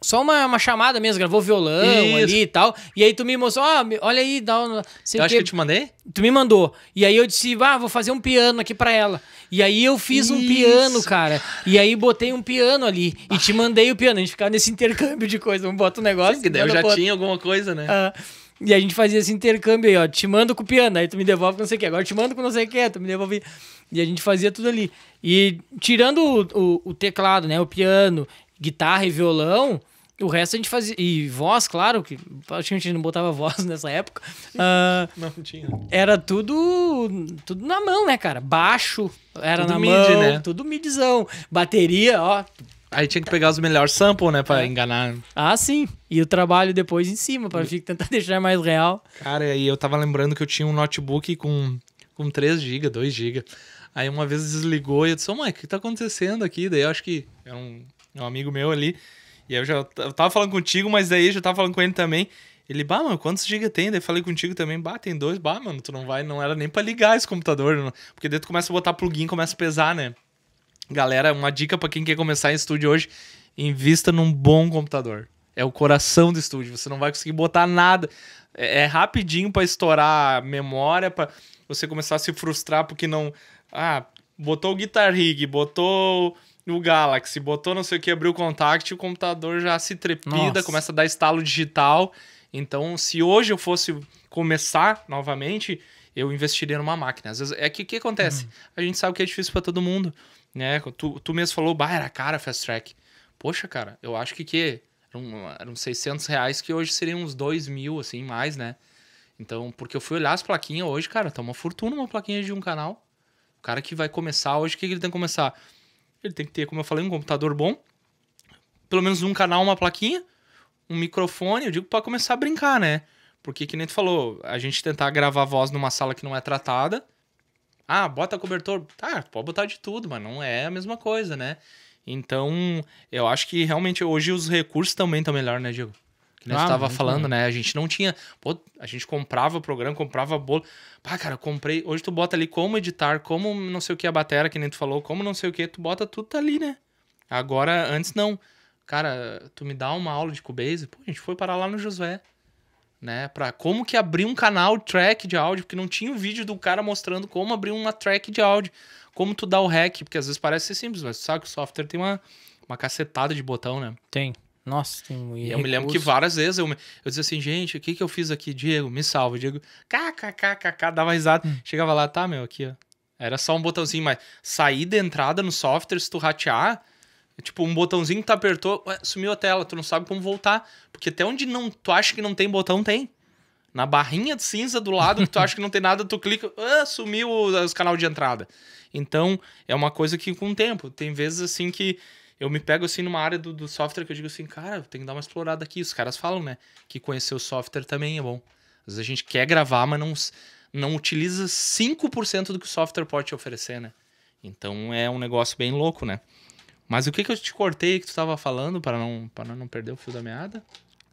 Só uma, uma chamada mesmo, gravou violão Isso. ali e tal. E aí tu me mostrou, ah, olha aí, dá um. sei eu acho que eu te mandei? Tu me mandou. E aí eu disse, ah, vou fazer um piano aqui pra ela. E aí eu fiz um Isso. piano, cara. E aí botei um piano ali. E te mandei o piano. A gente ficava nesse intercâmbio de coisa. Um bota um negócio. Que daí eu já outro. tinha alguma coisa, né? Ah, e a gente fazia esse intercâmbio aí, ó. Te mando com o piano, aí tu me devolve com não sei o que. Agora te mando com não sei o que, tu me devolve. E a gente fazia tudo ali. E tirando o, o, o teclado, né? O piano, guitarra e violão, o resto a gente fazia. E voz, claro, que praticamente a gente não botava voz nessa época. Ah, Não tinha. era tudo tudo na mão, né, cara? Baixo era Tudo na midi, mão, né? tudo midzão. Bateria, ó. Aí tinha que pegar os melhores samples, né? É. Pra enganar. Ah, sim. E o trabalho depois em cima, pra ficar- tentar deixar mais real. Cara, e aí eu tava lembrando que eu tinha um notebook com, com 3 GB, 2 GB. Aí uma vez desligou e eu disse, ô mãe, o que tá acontecendo aqui? Daí eu acho que é um, um amigo meu ali. E eu já eu tava falando contigo, mas daí eu já tava falando com ele também. Ele, bah, mano, quantos GB tem? Daí falei contigo também, bah, tem dois. Bah, mano, tu não vai, não era nem pra ligar esse computador. não- Porque daí tu começa a botar plugin, começa a pesar, né? Galera, uma dica pra quem quer começar em estúdio hoje, invista num bom computador. É o coração do estúdio, você não vai conseguir botar nada. É, é rapidinho pra estourar memória, pra você começar a se frustrar porque não... Ah, botou o Guitar Rig, botou o Galaxy, botou não sei o que, abriu o contact, o computador já se trepida, Nossa. começa a dar estalo digital. Então, se hoje eu fosse começar novamente, eu investiria numa máquina. Às vezes, é que o que acontece? A gente sabe que é difícil pra todo mundo, né? Tu, tu mesmo falou, bah, era cara Fast Track. Poxa, cara, eu acho que que eram, eram 600 reais que hoje seriam uns 2 mil, assim, mais, né? Então, porque eu fui olhar as plaquinhas hoje, cara, tá uma fortuna uma plaquinha de um canal. O cara que vai começar hoje, o que que ele tem que começar? Ele tem que ter, como eu falei, um computador bom, pelo menos um canal, uma plaquinha, um microfone, eu digo pra começar a brincar, né? Porque que nem tu falou, a gente tentar gravar voz numa sala que não é tratada. Ah, bota cobertor. Tá, pode botar de tudo, mas não é a mesma coisa, né? Então, eu acho que realmente hoje os recursos também estão melhor, né, Diego? Nem Ah, você tava muito falando, né? A gente não tinha. Pô, a gente comprava programa, comprava bolo. Pá, cara, comprei. Hoje tu bota ali como editar, como não sei o que a batera, que nem tu falou, como não sei o que, tu bota tudo tá ali, né? Agora, antes não. Cara, tu me dá uma aula de Cubase, pô, a gente foi parar lá no Josué, né? Pra como que abrir um canal track de áudio, porque não tinha o vídeo do cara mostrando como abrir uma track de áudio, como tu dá o hack, porque às vezes parece ser simples, mas tu sabe que o software tem uma, uma cacetada de botão, né? Tem. Nossa, tem um E eu me lembro que várias vezes eu, me- eu dizia assim, gente, o que que eu fiz aqui? Diego, me salva. Diego, kkkk, dava risada. Chegava lá, tá, meu, aqui, ó. Era só um botãozinho, mas saída e entrada no software, se tu ratear, tipo, um botãozinho que tu apertou, ué, sumiu a tela, tu não sabe como voltar. Porque até onde não, tu acha que não tem botão, tem. Na barrinha de cinza do lado, que tu acha que não tem nada, tu clica, ah, sumiu o- os canal de entrada. Então, é uma coisa que com o tempo, tem vezes assim que eu me pego assim numa área do, do software que eu digo assim, cara, tem que dar uma explorada aqui. Os caras falam, né, que conhecer o software também é bom. Às vezes a gente quer gravar, mas não, não utiliza 5% do que o software pode te oferecer, né? Então é um negócio bem louco, né? Mas o que que eu te cortei que tu tava falando para não para não perder o fio da meada?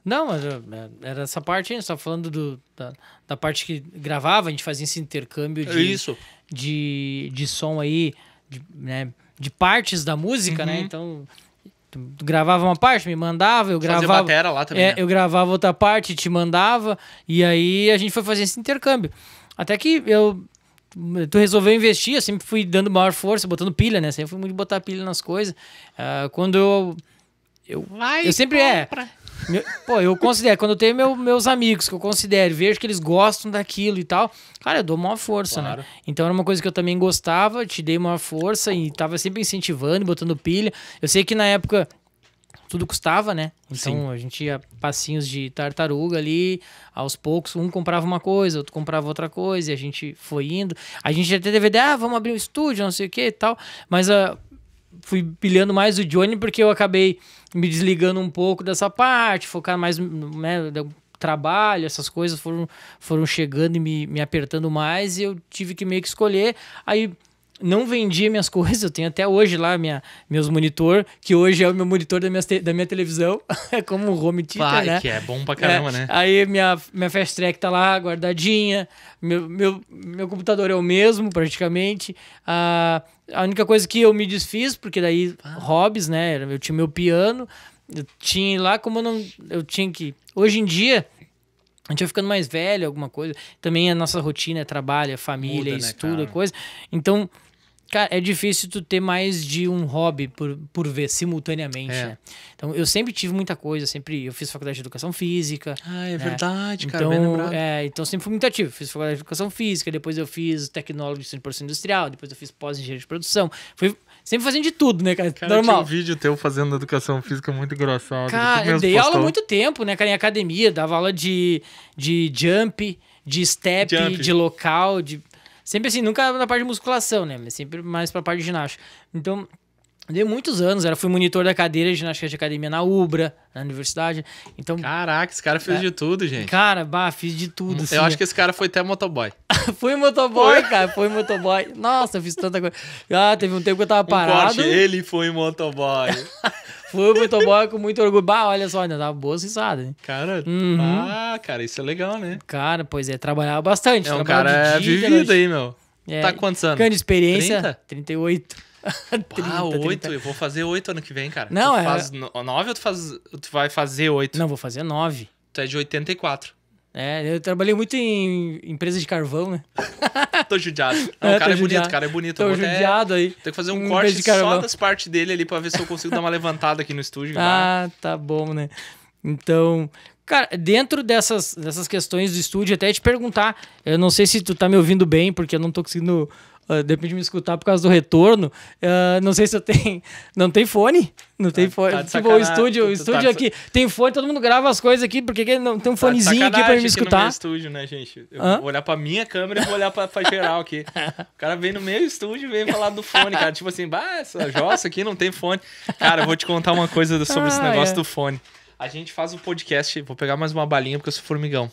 Não, mas é, era essa parte aí, você tava falando do, da, da parte que gravava, a gente fazia esse intercâmbio de, Isso. de, de som aí, de, né, de partes da música, né? Uhum. Então, tu, tu gravava uma parte, me mandava, eu Fazia gravava. batera lá também. É, né? eu gravava outra parte, te mandava, e aí a gente foi fazer esse intercâmbio. Até que eu. Tu resolveu investir, eu sempre fui dando maior força, botando pilha, né? Sempre fui muito botar pilha nas coisas. Ah, quando eu. Eu, Vai, eu sempre é. compra. meu- pô, eu considero, quando eu tenho meu- meus amigos que eu considero, vejo que eles gostam daquilo e tal, cara, eu dou maior força, Claro. né? Então era uma coisa que eu também gostava, te dei maior força e tava sempre incentivando, botando pilha. Eu sei que na época tudo custava, né? Então Sim. a gente ia passinhos de tartaruga ali, aos poucos, um comprava uma coisa, outro comprava outra coisa, e a gente foi indo. A gente já teve DVD, ah, vamos abrir um estúdio, não sei o que e tal, mas ah, fui pilhando mais o Johnny porque eu acabei me desligando um pouco dessa parte, focar mais no né, trabalho, essas coisas foram, foram chegando e me, me apertando mais e eu tive que meio que escolher. Aí não vendia minhas coisas, eu tenho até hoje lá minha, meus monitor, que hoje é o meu monitor da minha, da minha televisão, é como um home theater, Vai, né? que é bom pra caramba, É, né? Aí minha, minha Fast Track tá lá guardadinha. Meu, meu, meu computador é o mesmo, praticamente. Ah, a única coisa que eu me desfiz, porque daí hobbies, né? Eu tinha meu piano. Eu tinha lá, como eu não. Eu tinha que. Hoje em dia. A gente vai ficando mais velho, alguma coisa. Também a nossa rotina é trabalho, é família, Muda, né, estudo, é cara? coisa. Então, cara, é difícil tu ter mais de um hobby por, por vez, simultaneamente, É. né? Então, eu sempre tive muita coisa, sempre... Eu fiz faculdade de educação física, Ah, é né? verdade, cara. então, é, então sempre fui muito ativo. Fiz faculdade de educação física, depois eu fiz tecnólogo de 100% industrial, depois eu fiz pós-engenharia de produção. Fui sempre fazendo de tudo, né, cara? Cara, Normal. um vídeo teu fazendo educação física muito engraçado. Cara, eu dei aula há postou. muito tempo, né, cara, em academia, dava aula de, de jump, de step, Jump. de local, de. Sempre assim, nunca na parte de musculação, né? Mas sempre mais pra parte de ginástica. Então, dei muitos anos, era, fui monitor da cadeira de ginástica de academia na UBRA, na universidade. Então, Caraca, esse cara fez de tudo, gente. cara, bah, fiz de tudo. assim, Eu acho né? que esse cara foi até motoboy. Fui motoboy, cara. Fui motoboy. Nossa, fiz tanta coisa. Ah, teve um tempo que eu tava Um parado. corte, ele foi motoboy. Fui motoboy com muito orgulho. Bah, olha só, ainda dava boas risadas. hein? cara, Uhum. ah, cara, isso é legal, né? Cara, pois é, trabalhava bastante. É um cara de dia, vivido aí, meu. É, Tá quantos anos? De experiência, 30? 38. 30, Ah, 30. oito. Eu vou fazer oito ano que vem, cara. Não, tu é- faz no- nove ou tu, faz, tu vai fazer oito? Não, vou fazer 9. Tu é de 84. É, eu trabalhei muito em empresa de carvão, né? Tô judiado. Não, É, o cara é bonito, judiado. o cara é bonito. Tô eu vou até- judiado aí. Tem que fazer um corte só das partes dele ali pra ver se eu consigo dar uma levantada aqui no estúdio. Ah, tá bom, né? Então, cara, dentro dessas, dessas questões do estúdio, até te perguntar, eu não sei se tu tá me ouvindo bem, porque eu não tô conseguindo, uh, de repente, me escutar por causa do retorno. Ah, não sei se eu tenho. Não tem fone? Não tem fone. tá de tipo, o estúdio, o tu estúdio tá de aqui tem fone, todo mundo grava as coisas aqui, porque que não tem um Tá de fonezinho aqui pra me aqui no meu escutar. estúdio, né, gente? Eu Hã? vou olhar pra minha câmera e vou olhar pra, pra geral aqui. O cara vem no meu estúdio e vem falar do fone, cara. Tipo assim, bah, essa jossa aqui não tem fone. Cara, eu vou te contar uma coisa sobre esse Ah, negócio é. do fone. A gente faz o podcast, vou pegar mais uma balinha porque eu sou formigão.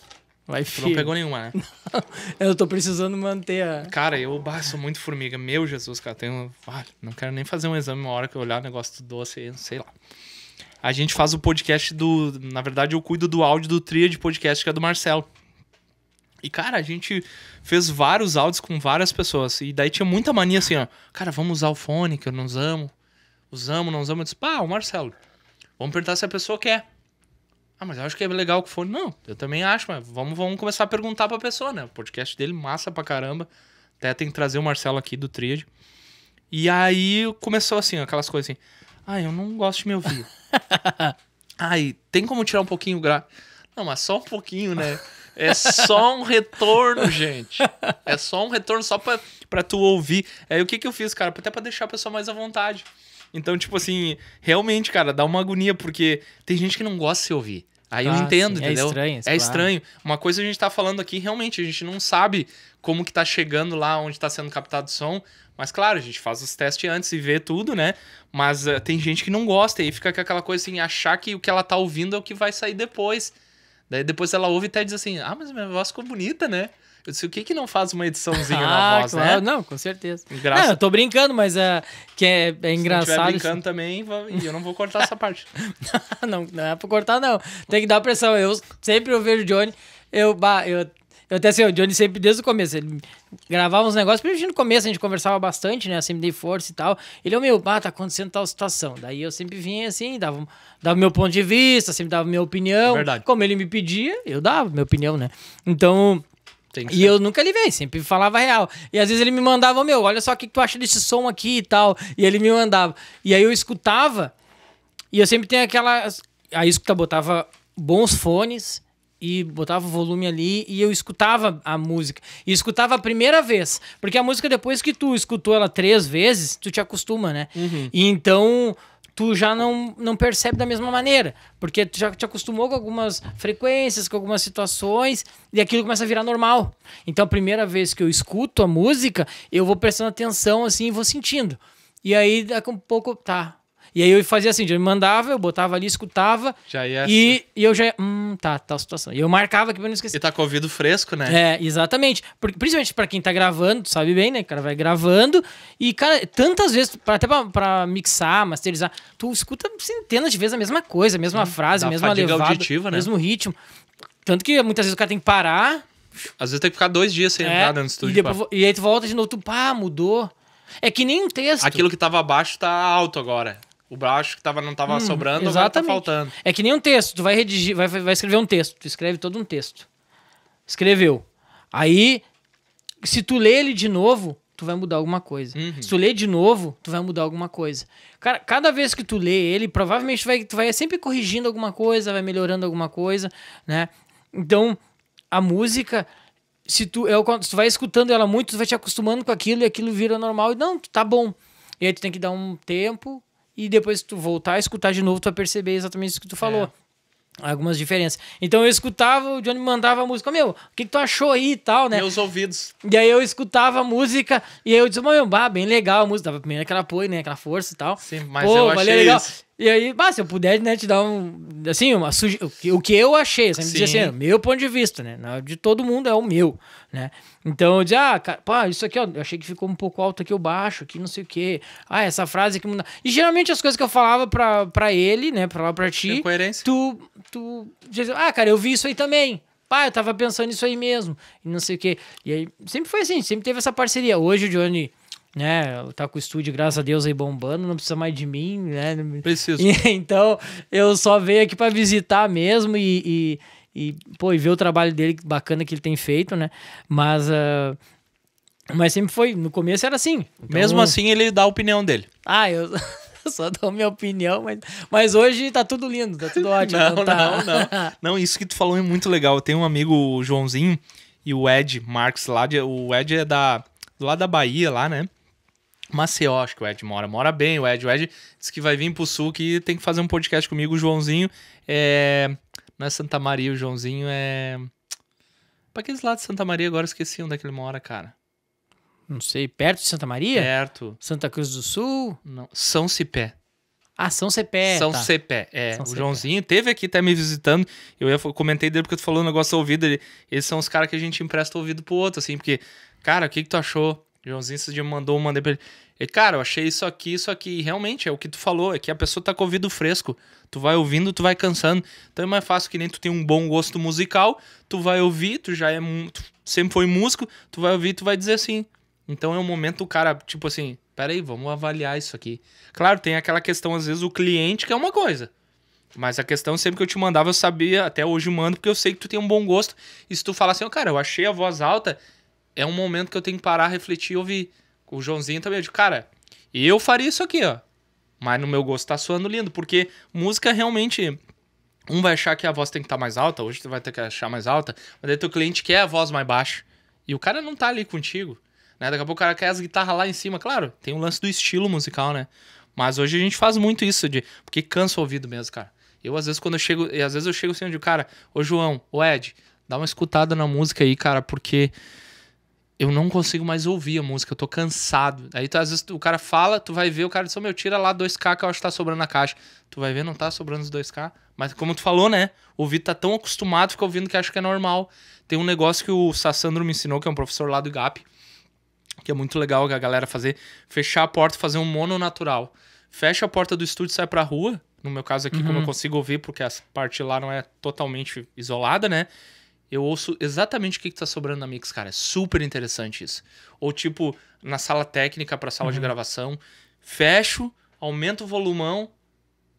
Vai, Tu não filho. pegou nenhuma, né? Eu tô precisando manter a. Cara, eu bah, sou muito formiga. Meu Jesus, cara, tenho. Ah, não quero nem fazer um exame uma hora que eu olhar o negócio do doce sei lá. A gente faz o podcast do. Na verdade, eu cuido do áudio do tria de podcast que é do Marcelo. E, cara, a gente fez vários áudios com várias pessoas. E daí tinha muita mania assim, ó. Cara, vamos usar o fone, que eu não usamos. Usamos, não usamos. Eu disse, pá, o Marcelo. Vamos perguntar se a pessoa quer. Ah, mas eu acho que é legal o fone. Não, eu também acho, mas vamos, vamos começar a perguntar pra pessoa, né? O podcast dele, massa pra caramba. Até tem que trazer o Marcelo aqui do Tríade. E aí começou assim, aquelas coisas assim. Ah, eu não gosto de me ouvir. Ai, tem como tirar um pouquinho o gra... Não, mas só um pouquinho, né? É só um retorno, gente. É só um retorno só pra, pra tu ouvir. Aí o que que eu fiz, cara? Até pra deixar a pessoa mais à vontade. Então, tipo assim, realmente, cara, dá uma agonia, porque tem gente que não gosta de se ouvir. Aí eu Ah, entendo, sim, é entendeu? estranho, É claro. estranho. Uma coisa a gente tá falando aqui, realmente, a gente não sabe como que tá chegando lá onde tá sendo captado o som. Mas claro, a gente faz os testes antes e vê tudo, né? Mas eh, tem gente que não gosta e aí fica com aquela coisa assim, achar que o que ela tá ouvindo é o que vai sair depois. Daí depois ela ouve e até diz assim, ah, mas minha voz ficou bonita, né? Eu disse, o que que não faz uma ediçãozinha ah, na voz, claro. né? Não, com certeza. Graças- Não, eu tô brincando, mas é, que é, é Se não estiver engraçado. brincando também, va- e eu não vou cortar essa parte. não, não é pra cortar, não. Tem que dar pressão. Eu sempre eu vejo o Johnny, eu, eu, eu até sei, o Johnny sempre desde o começo, ele gravava uns negócios, principalmente no começo, a gente conversava bastante, né? Sempre dei força e tal. Ele, ô meu, bah, tá acontecendo tal situação. Daí eu sempre vinha assim, dava, dava meu ponto de vista, sempre dava minha opinião. Verdade. Como ele me pedia, eu dava minha opinião, né? Então. E eu nunca levei, sempre falava real. E às vezes ele me mandava, meu, olha só o que, tu acha desse som aqui e tal. E ele me mandava. E aí eu escutava, e eu sempre tenho aquela. Aí escuta, botava bons fones e botava o volume ali e eu escutava a música. E escutava a primeira vez. Porque a música, depois que tu escutou ela três vezes, tu te acostuma, né? E então tu já não, não percebe da mesma maneira. Porque tu já te acostumou com algumas frequências, com algumas situações, e aquilo começa a virar normal. Então a primeira vez que eu escuto a música, eu vou prestando atenção assim e vou sentindo. E aí daqui um pouco, tá. E aí eu fazia assim, eu mandava, eu botava ali, escutava, Já ia e, e eu já ia, hum, tá, tal situação. E eu marcava aqui pra não esquecer. E tá com o ouvido fresco, né? É, exatamente. Porque, principalmente pra quem tá gravando, tu sabe bem, né? O cara vai gravando e, cara, tantas vezes, até pra, pra mixar, masterizar, tu escuta centenas de vezes a mesma coisa, a mesma frase, a mesma levada, auditiva, né? mesmo ritmo. Tanto que muitas vezes o cara tem que parar Às vezes tem que ficar dois dias sem é, entrar dentro do e, estúdio. depois, pra- vo- e aí tu volta de novo, tu, pá, mudou. É que nem um texto. Aquilo que tava abaixo tá alto agora. O baixo que tava, não tava sobrando, agora tá Hum, faltando. É que nem um texto. Tu vai redigir, vai, vai escrever um texto. Tu escreve todo um texto. Escreveu. Aí, se tu lê ele de novo, tu vai mudar alguma coisa. Uhum. Se tu lê de novo, tu vai mudar alguma coisa. Cara, cada vez que tu lê ele, provavelmente tu vai, tu vai sempre corrigindo alguma coisa, vai melhorando alguma coisa, né? Então, a música, se tu, é o con- se tu vai escutando ela muito, tu vai te acostumando com aquilo e aquilo vira normal. E não, tá bom. E aí tu tem que dar um tempo e depois tu voltar a escutar de novo, tu vai perceber exatamente isso que tu falou. Algumas diferenças. Então eu escutava, o Johnny mandava a música, meu, o que, que tu achou aí e tal, né? Meus ouvidos. E aí eu escutava a música e aí eu disse, meu, bah, bem legal a música, dava primeiro aquele apoio, né, aquela força e tal. Sim, mas Pô, eu achei legal. isso. E aí, bah, se eu puder, né, te dar um, assim, uma suge... o que- que eu achei, eu sempre dizia Sim. assim, meu ponto de vista, né, é de todo mundo é o meu, né. Então eu dizia, ah, cara, pá, isso aqui, ó, eu achei que ficou um pouco alto aqui o baixo, aqui não sei o quê. Ah, essa frase aqui... muda- E geralmente as coisas que eu falava pra, pra ele, né, pra lá pra ti, Tem coerência. tu, tu dizia, ah, cara, eu vi isso aí também. Pá, eu tava pensando nisso aí mesmo. E não sei o quê. E aí, sempre foi assim, sempre teve essa parceria. Hoje o Johnny, né, tá com o estúdio, graças a Deus, aí bombando, não precisa mais de mim, né? Preciso. E, então, eu só venho aqui pra visitar mesmo e, e, e, pô, e ver o trabalho dele bacana que ele tem feito, né? Mas, ah, mas sempre foi, no começo era assim. Então, Mesmo assim, ele dá a opinião dele. Ah, eu só dou minha opinião, mas, mas hoje tá tudo lindo, tá tudo ótimo. Não, então tá. não, não. Não, isso que tu falou é muito legal. Eu tenho um amigo, o Joãozinho, e o Ed Marques lá. De, o Ed é da, lá da Bahia, lá, né? Maceió, acho que o Ed mora. Mora bem, o Ed. O Ed disse que vai vir pro sul que tem que fazer um podcast comigo. O Joãozinho é. Não é Santa Maria, o Joãozinho é. Pra aqueles lados de Santa Maria, agora esqueci onde é que ele mora, cara. Não sei, perto de Santa Maria? Perto. Santa Cruz do Sul? Não. São Cipé. Ah, São Cepé. São tá. Cepé, é. São o Cepé. Joãozinho teve aqui até me visitando. Eu ia, eu comentei dele porque tu falou o negócio do ouvido. Ele, eles são os caras que a gente empresta o ouvido pro outro, assim, porque, cara, o que, que tu achou? O Joãozinho esse dia mandou, mandei pra ele. Ele, cara, eu achei isso aqui, isso aqui. E realmente, é o que tu falou, é que a pessoa tá com o ouvido fresco. Tu vai ouvindo, tu vai cansando. Então é mais fácil que nem tu tem um bom gosto musical, tu vai ouvir, tu já é. Tu sempre foi músico, tu vai ouvir, tu vai dizer assim. Então é um momento o cara, tipo assim, peraí, vamos avaliar isso aqui. Claro, tem aquela questão, às vezes, o cliente que é uma coisa. Mas a questão, sempre que eu te mandava, eu sabia, até hoje mando, porque eu sei que tu tem um bom gosto. E se tu falar assim, ó, cara, eu achei a voz alta, é um momento que eu tenho que parar, refletir e ouvir. O Joãozinho também, eu digo, cara, eu faria isso aqui, ó. Mas no meu gosto tá soando lindo, porque música realmente. Um vai achar que a voz tem que estar mais alta, hoje tu vai ter que achar mais alta, mas daí teu cliente quer a voz mais baixa. E o cara não tá ali contigo. Né? Daqui a pouco o cara quer as guitarras lá em cima. Claro, tem o lance do estilo musical, né? Mas hoje a gente faz muito isso, de porque cansa o ouvido mesmo, cara. Eu, às vezes, quando eu chego, e às vezes eu chego assim, eu digo, cara, ô João, ô Ed, dá uma escutada na música aí, cara, porque eu não consigo mais ouvir a música, eu tô cansado. Aí tu, às vezes o cara fala, tu vai ver, o cara diz, "Ô, meu, tira lá 2K que eu acho que tá sobrando na caixa. Tu vai ver, não tá sobrando os 2K. Mas como tu falou, né? O ouvido tá tão acostumado, fica ouvindo que acha que é normal. Tem um negócio que o Sassandro me ensinou, que é um professor lá do IGAP, que é muito legal a galera fazer, fechar a porta fazer um mono natural. Fecha a porta do estúdio e sai pra rua. No meu caso aqui, como eu consigo ouvir, porque essa parte lá não é totalmente isolada, né? Eu ouço exatamente o que, que tá sobrando na mix, cara. É super interessante isso. Ou tipo, na sala técnica pra sala de gravação, fecho, aumento o volumão.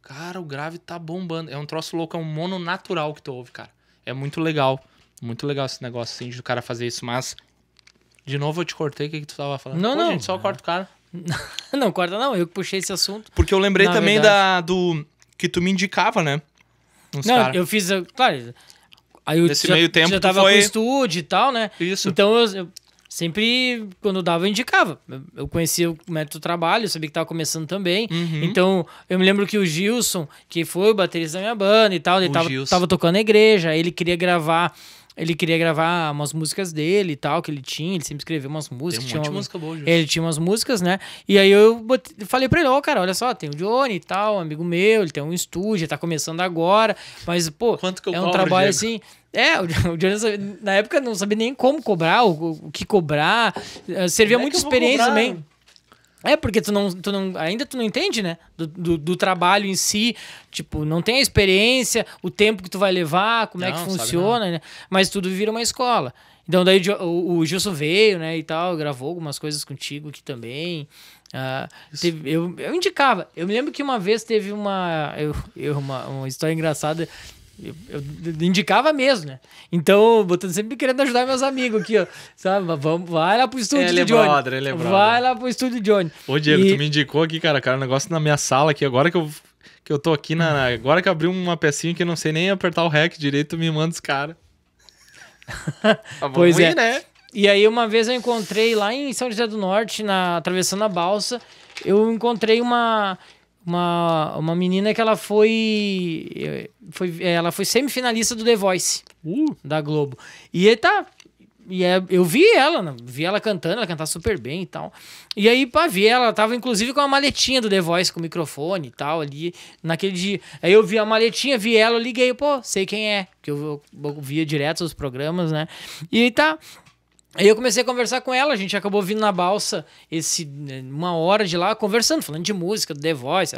Cara, o grave tá bombando. É um troço louco, é um mono natural que tu ouve, cara. É muito legal. Muito legal esse negócio assim de o cara fazer isso, mas. De novo eu te cortei, o que, que tu tava falando? Não, Pô, não. gente, só corta o cara. não, corta não, eu que puxei esse assunto. Porque eu lembrei Na também verdade. da do que tu me indicava, né? Uns não, cara. eu fiz, claro. Aí eu Nesse já, meio tempo já tava foi- com estúdio e tal, né? Isso. Então eu, eu sempre, quando dava, eu indicava. Eu, conhecia o método de trabalho, eu sabia que tava começando também. Uhum. Então, eu me lembro que o Gilson, que foi o baterista da minha banda e tal, ele tava, tocando na igreja, ele queria gravar. Ele queria gravar umas músicas dele e tal, que ele tinha, ele sempre escreveu umas Tem um músicas. monte uma- música boa, ele tinha umas músicas, né? E aí eu botei- falei pra ele, ó, cara, olha só, tem o Johnny e tal, um amigo meu, ele tem um estúdio, tá começando agora, mas, pô, Quanto que eu é um cobro, trabalho Diego? assim. É, o Johnny, na época, não sabia nem como cobrar, o, o que cobrar. eh, Servia Como é muita experiência também. É, porque tu não, tu não. Ainda tu não entende, né? Do, do, do trabalho em si. Tipo, não tem a experiência, o tempo que tu vai levar, como é Não, que sabe funciona, né? Mas tudo vira uma escola. Então daí o, o Gilson veio, né, e tal, gravou algumas coisas contigo aqui também. Ah, teve- eu, eu indicava. Eu me lembro que uma vez teve uma, eu, eu- uma, uma história engraçada. Eu, eu indicava mesmo, né? Então, botando sempre querendo ajudar meus amigos aqui, ó. Sabe? Vamos, vai lá pro estúdio Ele é Johnny. brother, ele é brother. Vai lá pro estúdio do Johnny. Ô, Diego, E- tu me indicou aqui, cara, cara, um negócio na minha sala aqui, agora que eu, que eu tô aqui na, Agora que eu abri uma pecinha que eu não sei nem apertar o REC direito, me manda os caras. Pois é. né? E aí uma vez eu encontrei lá em São José do Norte, na atravessando a balsa, eu encontrei uma uma, uma menina que ela foi, foi ela foi semifinalista do The Voice Uh, da Globo. E tá e é- eu vi ela, né? vi ela cantando, ela cantava super bem e tal. E aí, pá, vi ela, tava inclusive com a maletinha do The Voice, com o microfone e tal, ali, naquele dia. Aí eu vi a maletinha, vi ela, liguei, pô, sei quem é, porque eu, eu via direto os programas, né? E aí tá. Aí eu comecei a conversar com ela, a gente acabou vindo na balsa esse né, uma hora de lá, conversando, falando de música, do The Voice,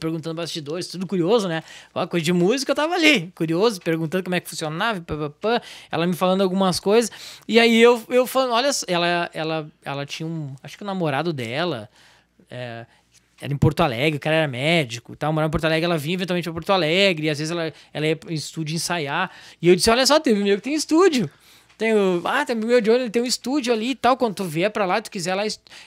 perguntando bastidores, tudo curioso, né? Ó, coisa de música eu tava ali, curioso, perguntando como é que funcionava, pá, pá, pá, ela me falando algumas coisas, e aí eu, eu falando, olha, ela, ela, ela tinha um, acho que o namorado dela, é, era em Porto Alegre, o cara era médico, tal, morava em Porto Alegre, ela vinha eventualmente pra Porto Alegre, e às vezes ela, ela ia pro estúdio ensaiar, e eu disse, olha só, teve um meu que tem estúdio, tem o, ah, tem o meu Johnny, ele tem um estúdio ali e tal. Quando tu vier pra lá, tu quiser lá,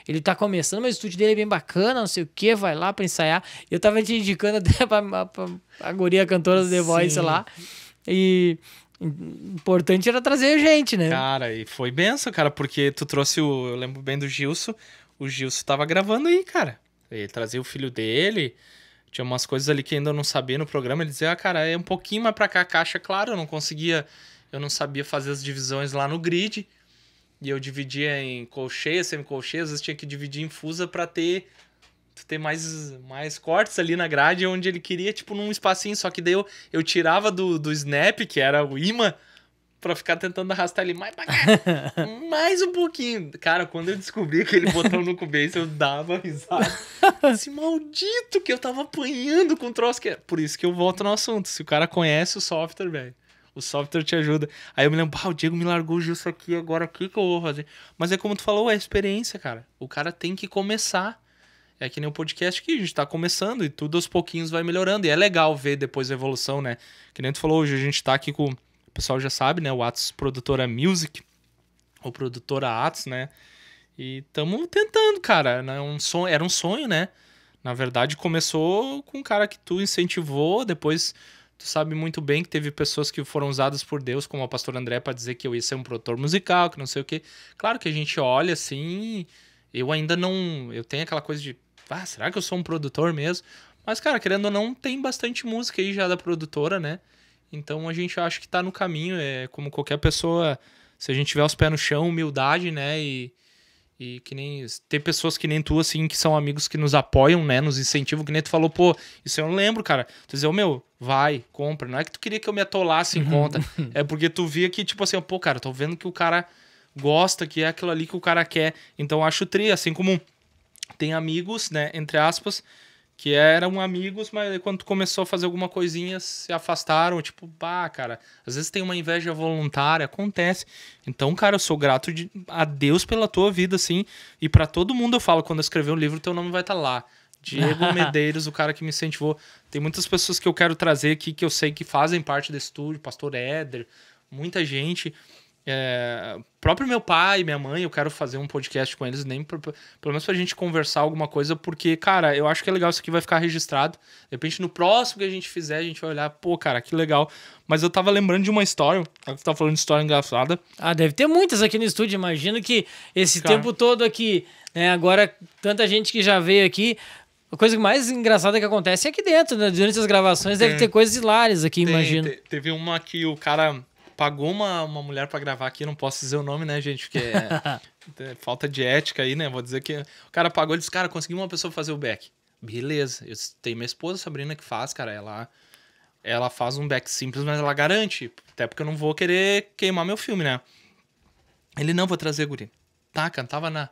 ele tá começando, mas o estúdio dele é bem bacana, não sei o que, vai lá pra ensaiar. Eu tava te indicando até pra, pra, a guria cantora do The Voice Sim. lá. E im- importante era trazer gente, né? cara, e foi benção, cara, porque tu trouxe o. Eu lembro bem do Gilson. O Gilson tava gravando aí, cara. Ele trazia o filho dele. Tinha umas coisas ali que ainda eu não sabia no programa. Ele dizia, ah, cara, é um pouquinho mais pra cá a caixa, claro, eu não conseguia. Eu não sabia fazer as divisões lá no grid. E eu dividia em colcheia, semicolcheia, às vezes tinha que dividir em fusa pra ter ter mais, mais cortes ali na grade onde ele queria, tipo, num espacinho. Só que daí eu, eu tirava do, do snap, que era o imã, pra ficar tentando arrastar ele mais mais um pouquinho. Cara, quando eu descobri aquele botão no Cubase, eu dava risada. Esse maldito que eu tava apanhando com o troço que é. Por isso que eu volto no assunto. Se o cara conhece o software, velho. O software te ajuda. Aí eu me lembro, ah, o Diego me largou justo aqui, agora o que, que eu vou fazer? Mas é como tu falou, é experiência, cara. O cara tem que começar. É que nem o podcast que a gente tá começando e tudo aos pouquinhos vai melhorando. E é legal ver depois a evolução, né? Que nem tu falou, hoje a gente tá aqui com. O pessoal já sabe, né? O Atos Produtora Music, ou Produtora Atos, né? E estamos tentando, cara. Né? Um era um sonho, né? Na verdade, começou com um cara que tu incentivou, depois tu sabe muito bem que teve pessoas que foram usadas por Deus, como a pastora André, para dizer que eu ia ser um produtor musical, que não sei o quê. Claro que a gente olha assim, eu ainda não. Eu tenho aquela coisa de. Ah, será que eu sou um produtor mesmo? Mas, cara, querendo ou não, tem bastante música aí já da produtora, né? Então a gente acha que tá no caminho, é como qualquer pessoa se a gente tiver os pés no chão, humildade, né? E, e que nem. Ter pessoas que nem tu, assim, que são amigos que nos apoiam, né? Nos incentivam, que nem tu falou, pô, isso eu não lembro, cara. Tu dizer, ô meu, vai, compra. Não é que tu queria que eu me atolasse em conta. é porque tu via que, tipo assim, pô, cara, tô vendo que o cara gosta, que é aquilo ali que o cara quer. Então eu acho tri, assim como tem amigos, né, entre aspas, que eram amigos, mas quando tu começou a fazer alguma coisinha, se afastaram, tipo, pá, cara, às vezes tem uma inveja voluntária, acontece. Então, cara, eu sou grato de, a Deus pela tua vida, assim, e para todo mundo eu falo, quando eu escrever um livro, teu nome vai estar tá lá. Diego Medeiros, o cara que me incentivou. Tem muitas pessoas que eu quero trazer aqui que eu sei que fazem parte desse estúdio, Pastor Éder, muita gente. É, próprio meu pai e minha mãe, eu quero fazer um podcast com eles, nem pelo menos pra gente conversar alguma coisa, porque, cara, eu acho que é legal, isso aqui vai ficar registrado. De repente, no próximo que a gente fizer, a gente vai olhar, pô, cara, que legal. Mas eu tava lembrando de uma história, você tava falando de história engraçada. Ah, deve ter muitas aqui no estúdio, imagino que esse cara. tempo todo aqui, né, agora, tanta gente que já veio aqui, a coisa mais engraçada que acontece é aqui dentro, né? Durante as gravações tem, deve ter coisas hilárias aqui, tem, imagino. Te, teve uma que o cara pagou uma, uma mulher para gravar aqui, não posso dizer o nome, né, gente? Porque é, é, falta de ética aí, né? Vou dizer que o cara pagou, ele disse, cara, consegui uma pessoa fazer o back. Beleza. Eu tenho minha esposa, Sabrina, que faz, cara. Ela, ela faz um back simples, mas ela garante. Até porque eu não vou querer queimar meu filme, né? Ele não vou trazer, guri. Tá, cantava na.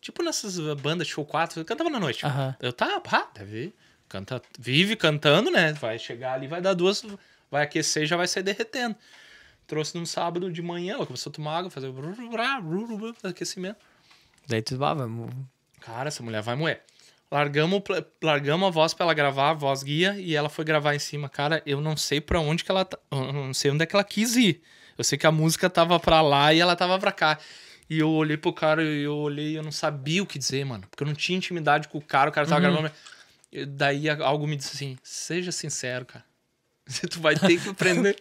Tipo nessas bandas show 4, cantava na noite. Uhum. Eu tá, pá, deve. Canta, vive cantando, né? Vai chegar ali, vai dar duas, vai aquecer e já vai sair derretendo. Trouxe num sábado de manhã, ela começou a tomar água, fazer aquecimento. Daí tu vai. Cara, essa mulher vai moer. Largamos, largamos a voz pra ela gravar, a voz guia, e ela foi gravar em cima. Cara, eu não sei pra onde que ela. Tá, não sei onde é que ela quis ir. Eu sei que a música tava pra lá e ela tava pra cá. E eu olhei pro cara e eu olhei e eu não sabia o que dizer, mano. Porque eu não tinha intimidade com o cara, o cara tava uhum. gravando. Daí algo me disse assim: seja sincero, cara. Tu vai ter que aprender.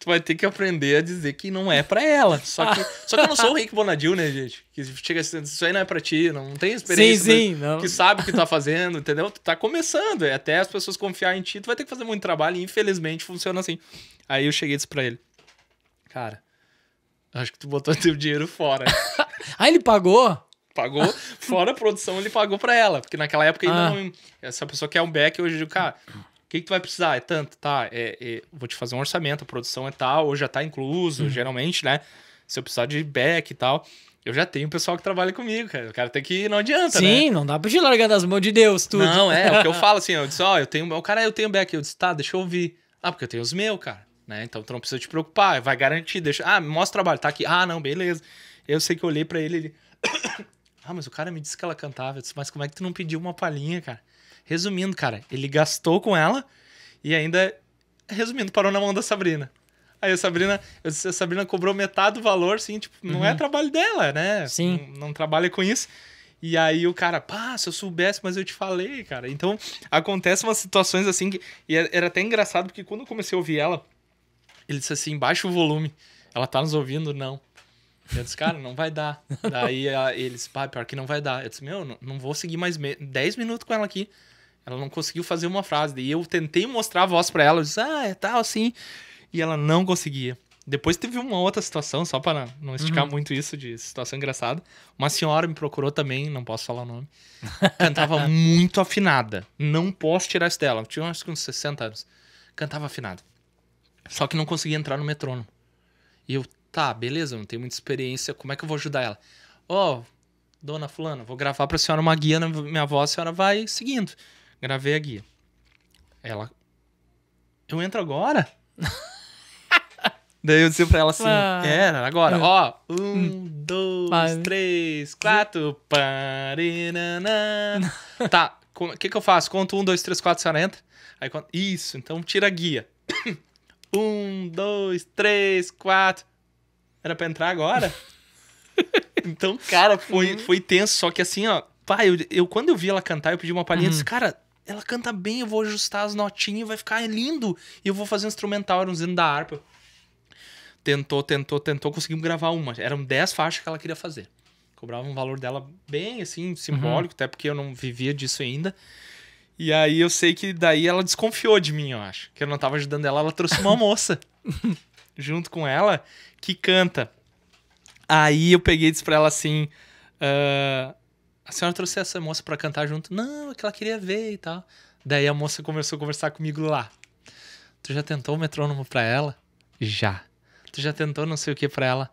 tu vai ter que aprender a dizer que não é para ela. Só que, só que eu não sou o Rick Bonadil, né, gente? Que chega assim, isso aí não é pra ti, não tem experiência. Sim, sim, não. Que sabe o que tá fazendo, entendeu? Tu tá começando. É até as pessoas confiar em ti, tu vai ter que fazer muito trabalho e infelizmente funciona assim. Aí eu cheguei e disse pra ele: Cara, acho que tu botou teu dinheiro fora. ah, ele pagou? Pagou, fora a produção, ele pagou pra ela. Porque naquela época ainda ah. não. Essa pessoa quer um back, hoje eu digo, cara, que, que tu vai precisar? É tanto, tá? É, é, vou te fazer um orçamento, a produção é tal, ou já tá incluso, uhum. geralmente, né? Se eu precisar de back e tal. Eu já tenho o pessoal que trabalha comigo, cara. O cara tem que. Não adianta, Sim, né? Sim, não dá pra te largar das mãos de Deus, tudo. Não, é, é o que eu falo assim, eu disse, ó, oh, eu tenho. O cara, eu tenho back. Eu disse, tá, deixa eu ouvir. Ah, porque eu tenho os meus, cara. Né? Então tu não precisa te preocupar, vai garantir, deixa. Ah, mostra o trabalho, tá aqui. Ah, não, beleza. Eu sei que eu olhei pra ele ele. ah, mas o cara me disse que ela cantava. Eu disse, mas como é que tu não pediu uma palhinha, cara? Resumindo, cara, ele gastou com ela e ainda, resumindo, parou na mão da Sabrina. Aí a Sabrina, eu disse, a Sabrina cobrou metade do valor, assim, tipo, não é uhum. trabalho dela, né? Sim. Não, não, trabalha com isso. E aí o cara, pá, se eu soubesse, mas eu te falei, cara. Então, acontecem umas situações assim que. E é, era até engraçado, porque quando eu comecei a ouvir ela, ele disse assim: baixa o volume. Ela tá nos ouvindo? Não. Eu disse, cara, não vai dar. Daí eles, pá, pior que não vai dar. Eu disse, meu, não, não vou seguir mais 10 minutos com ela aqui. Ela não conseguiu fazer uma frase. E eu tentei mostrar a voz para ela. Eu disse, ah, é tal, assim. E ela não conseguia. Depois teve uma outra situação, só para não esticar uhum. muito isso de situação engraçada. Uma senhora me procurou também, não posso falar o nome. Cantava muito afinada. Não posso tirar isso dela. Tinha acho que uns 60 anos. Cantava afinada. Só que não conseguia entrar no metrônomo. E eu, tá, beleza, não tenho muita experiência. Como é que eu vou ajudar ela? Ó, oh, dona Fulana, vou gravar pra senhora uma guia na minha voz, a senhora vai seguindo. Gravei a guia. Ela. Eu entro agora? Daí eu disse pra ela assim: ah. era, agora, ah. ó. Um, hum. dois, três, quatro. Parinana. tá, o que que eu faço? Conto um, dois, três, quatro, a senhora entra. Aí conto, isso, então tira a guia. um, dois, três, quatro. Era pra entrar agora? então, cara, foi, uhum. foi tenso. Só que assim, ó. Pai, eu, eu, quando eu vi ela cantar, eu pedi uma palhinha. Uhum. disse, cara, ela canta bem, eu vou ajustar as notinhas vai ficar lindo. E eu vou fazer um instrumental, era um zino da harpa. Tentou, tentou, tentou, conseguimos gravar uma. Eram 10 faixas que ela queria fazer. Cobrava um valor dela bem, assim, simbólico, uhum. até porque eu não vivia disso ainda. E aí eu sei que daí ela desconfiou de mim, eu acho. Que eu não tava ajudando ela, ela trouxe uma moça junto com ela que canta. Aí eu peguei e disse pra ela assim: ah, A senhora trouxe essa moça pra cantar junto? Não, é que ela queria ver e tal. Daí a moça começou a conversar comigo lá. Tu já tentou o metrônomo pra ela? Já. Tu já tentou não sei o que pra ela?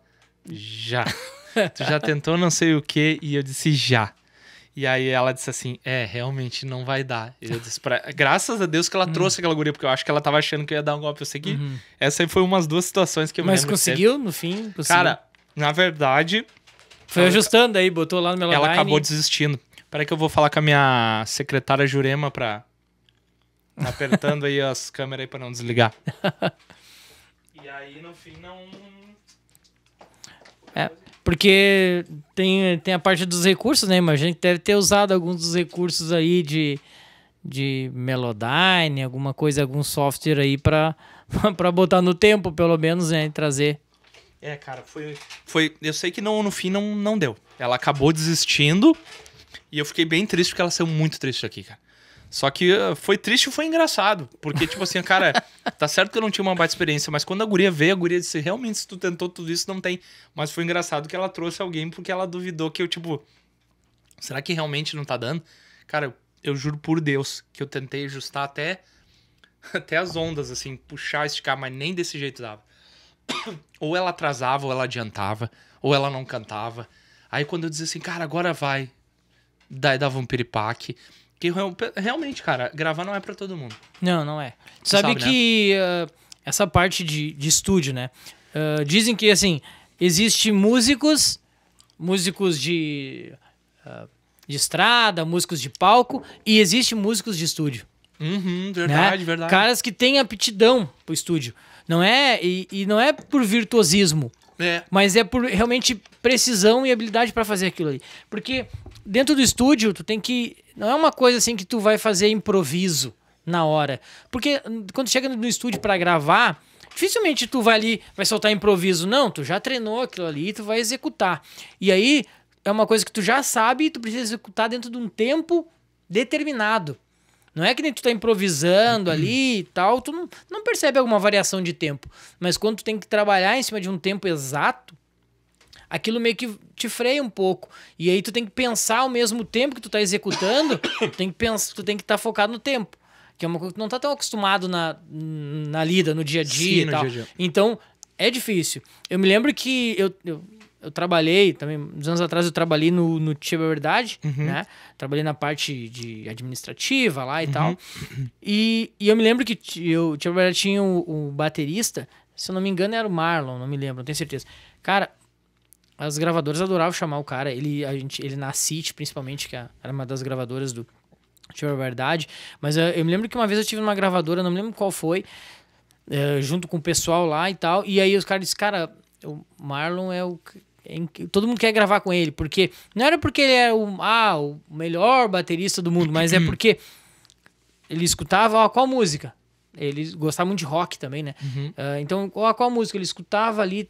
Já. tu já tentou não sei o que? E eu disse já. E aí ela disse assim: É, realmente não vai dar. Eu disse pra... Graças a Deus que ela trouxe aquela guria, porque eu acho que ela tava achando que eu ia dar um golpe. Eu sei que essa aí foi umas duas situações que eu me Mas lembro que teve. conseguiu, no fim? Conseguiu. Cara, na verdade, Foi ajustando aí, botou lá no Melodyne. ela acabou desistindo. Peraí que eu vou falar com a minha secretária Jurema pra... tá Apertando aí as câmeras aí pra não desligar. e aí, no fim, não... É, porque tem, tem a parte dos recursos, né? Mas a gente deve ter usado alguns dos recursos aí de, de Melodyne, alguma coisa, algum software aí pra, pra botar no tempo, pelo menos, né? E trazer. É, cara, foi... foi eu sei que não, no fim não, não deu. Ela acabou desistindo e eu fiquei bem triste porque ela saiu muito triste aqui, cara. Só que uh, foi triste e foi engraçado. Porque, tipo assim, cara, tá certo que eu não tinha uma baita experiência, mas quando a guria veio, a guria disse: realmente, se tu tentou tudo isso, não tem. Mas foi engraçado que ela trouxe alguém porque ela duvidou que eu, tipo, será que realmente não tá dando? Cara, eu, eu juro por Deus que eu tentei ajustar até, até as ondas, assim, puxar, esticar, mas nem desse jeito dava. Ou ela atrasava, ou ela adiantava, ou ela não cantava. Aí quando eu dizia assim, cara, agora vai, daí dava um piripaque. Que real- realmente, cara, gravar não é pra todo mundo. Não, não é. Sabe, sabe, né? que ah, essa parte de, de estúdio, né? ah, dizem que, assim, existe músicos, músicos de, ah, de estrada, músicos de palco, e existe músicos de estúdio. Uhum, né? verdade, verdade. Caras que têm aptidão pro estúdio. Não é, e, e não é por virtuosismo, É, mas é por realmente precisão e habilidade pra fazer aquilo ali. Porque dentro do estúdio, tu tem que. Não é uma coisa assim que tu vai fazer improviso na hora. Porque hum, quando chega no estúdio pra gravar, dificilmente tu vai ali, vai soltar improviso. Não, tu já treinou aquilo ali e tu vai executar. E aí é uma coisa que tu já sabe e tu precisa executar dentro de um tempo determinado. Não é que nem tu tá improvisando ali e tal, tu não, não percebe alguma variação de tempo. Mas quando tu tem que trabalhar em cima de um tempo exato, aquilo meio que te freia um pouco. E aí tu tem que pensar ao mesmo tempo que tu tá executando, tu tem que pensar, tu tem que estar focado no tempo. Que é uma coisa que tu não tá tão acostumado na, na lida, no dia a dia Sim, e tal. dia dia. Então, é difícil. Eu me lembro que eu, eu, eu trabalhei, também, uns anos atrás eu trabalhei no, no Tia Verdade, Uhum. né? Trabalhei na parte de administrativa lá e Uhum. tal. E, e eu me lembro que eu, Tia Verdade tinha o, o baterista, se eu não me engano era o Marlon, não me lembro, não tenho certeza. Cara, as gravadoras adoravam chamar o cara. Ele, a gente, ele na City, principalmente, que era uma das gravadoras do Tia Verdade. Mas eh, eu me lembro que uma vez eu tive numa gravadora, não me lembro qual foi, eh, junto com o pessoal lá e tal. E aí os caras disseram, cara, o Marlon é o. Todo mundo quer gravar com ele, porque. Não era porque ele é o, ah, o melhor baterista do mundo, mas é porque ele escutava ó, qual música. Ele gostava muito de rock também, né? Ah, então, ó, qual música? Ele escutava ali,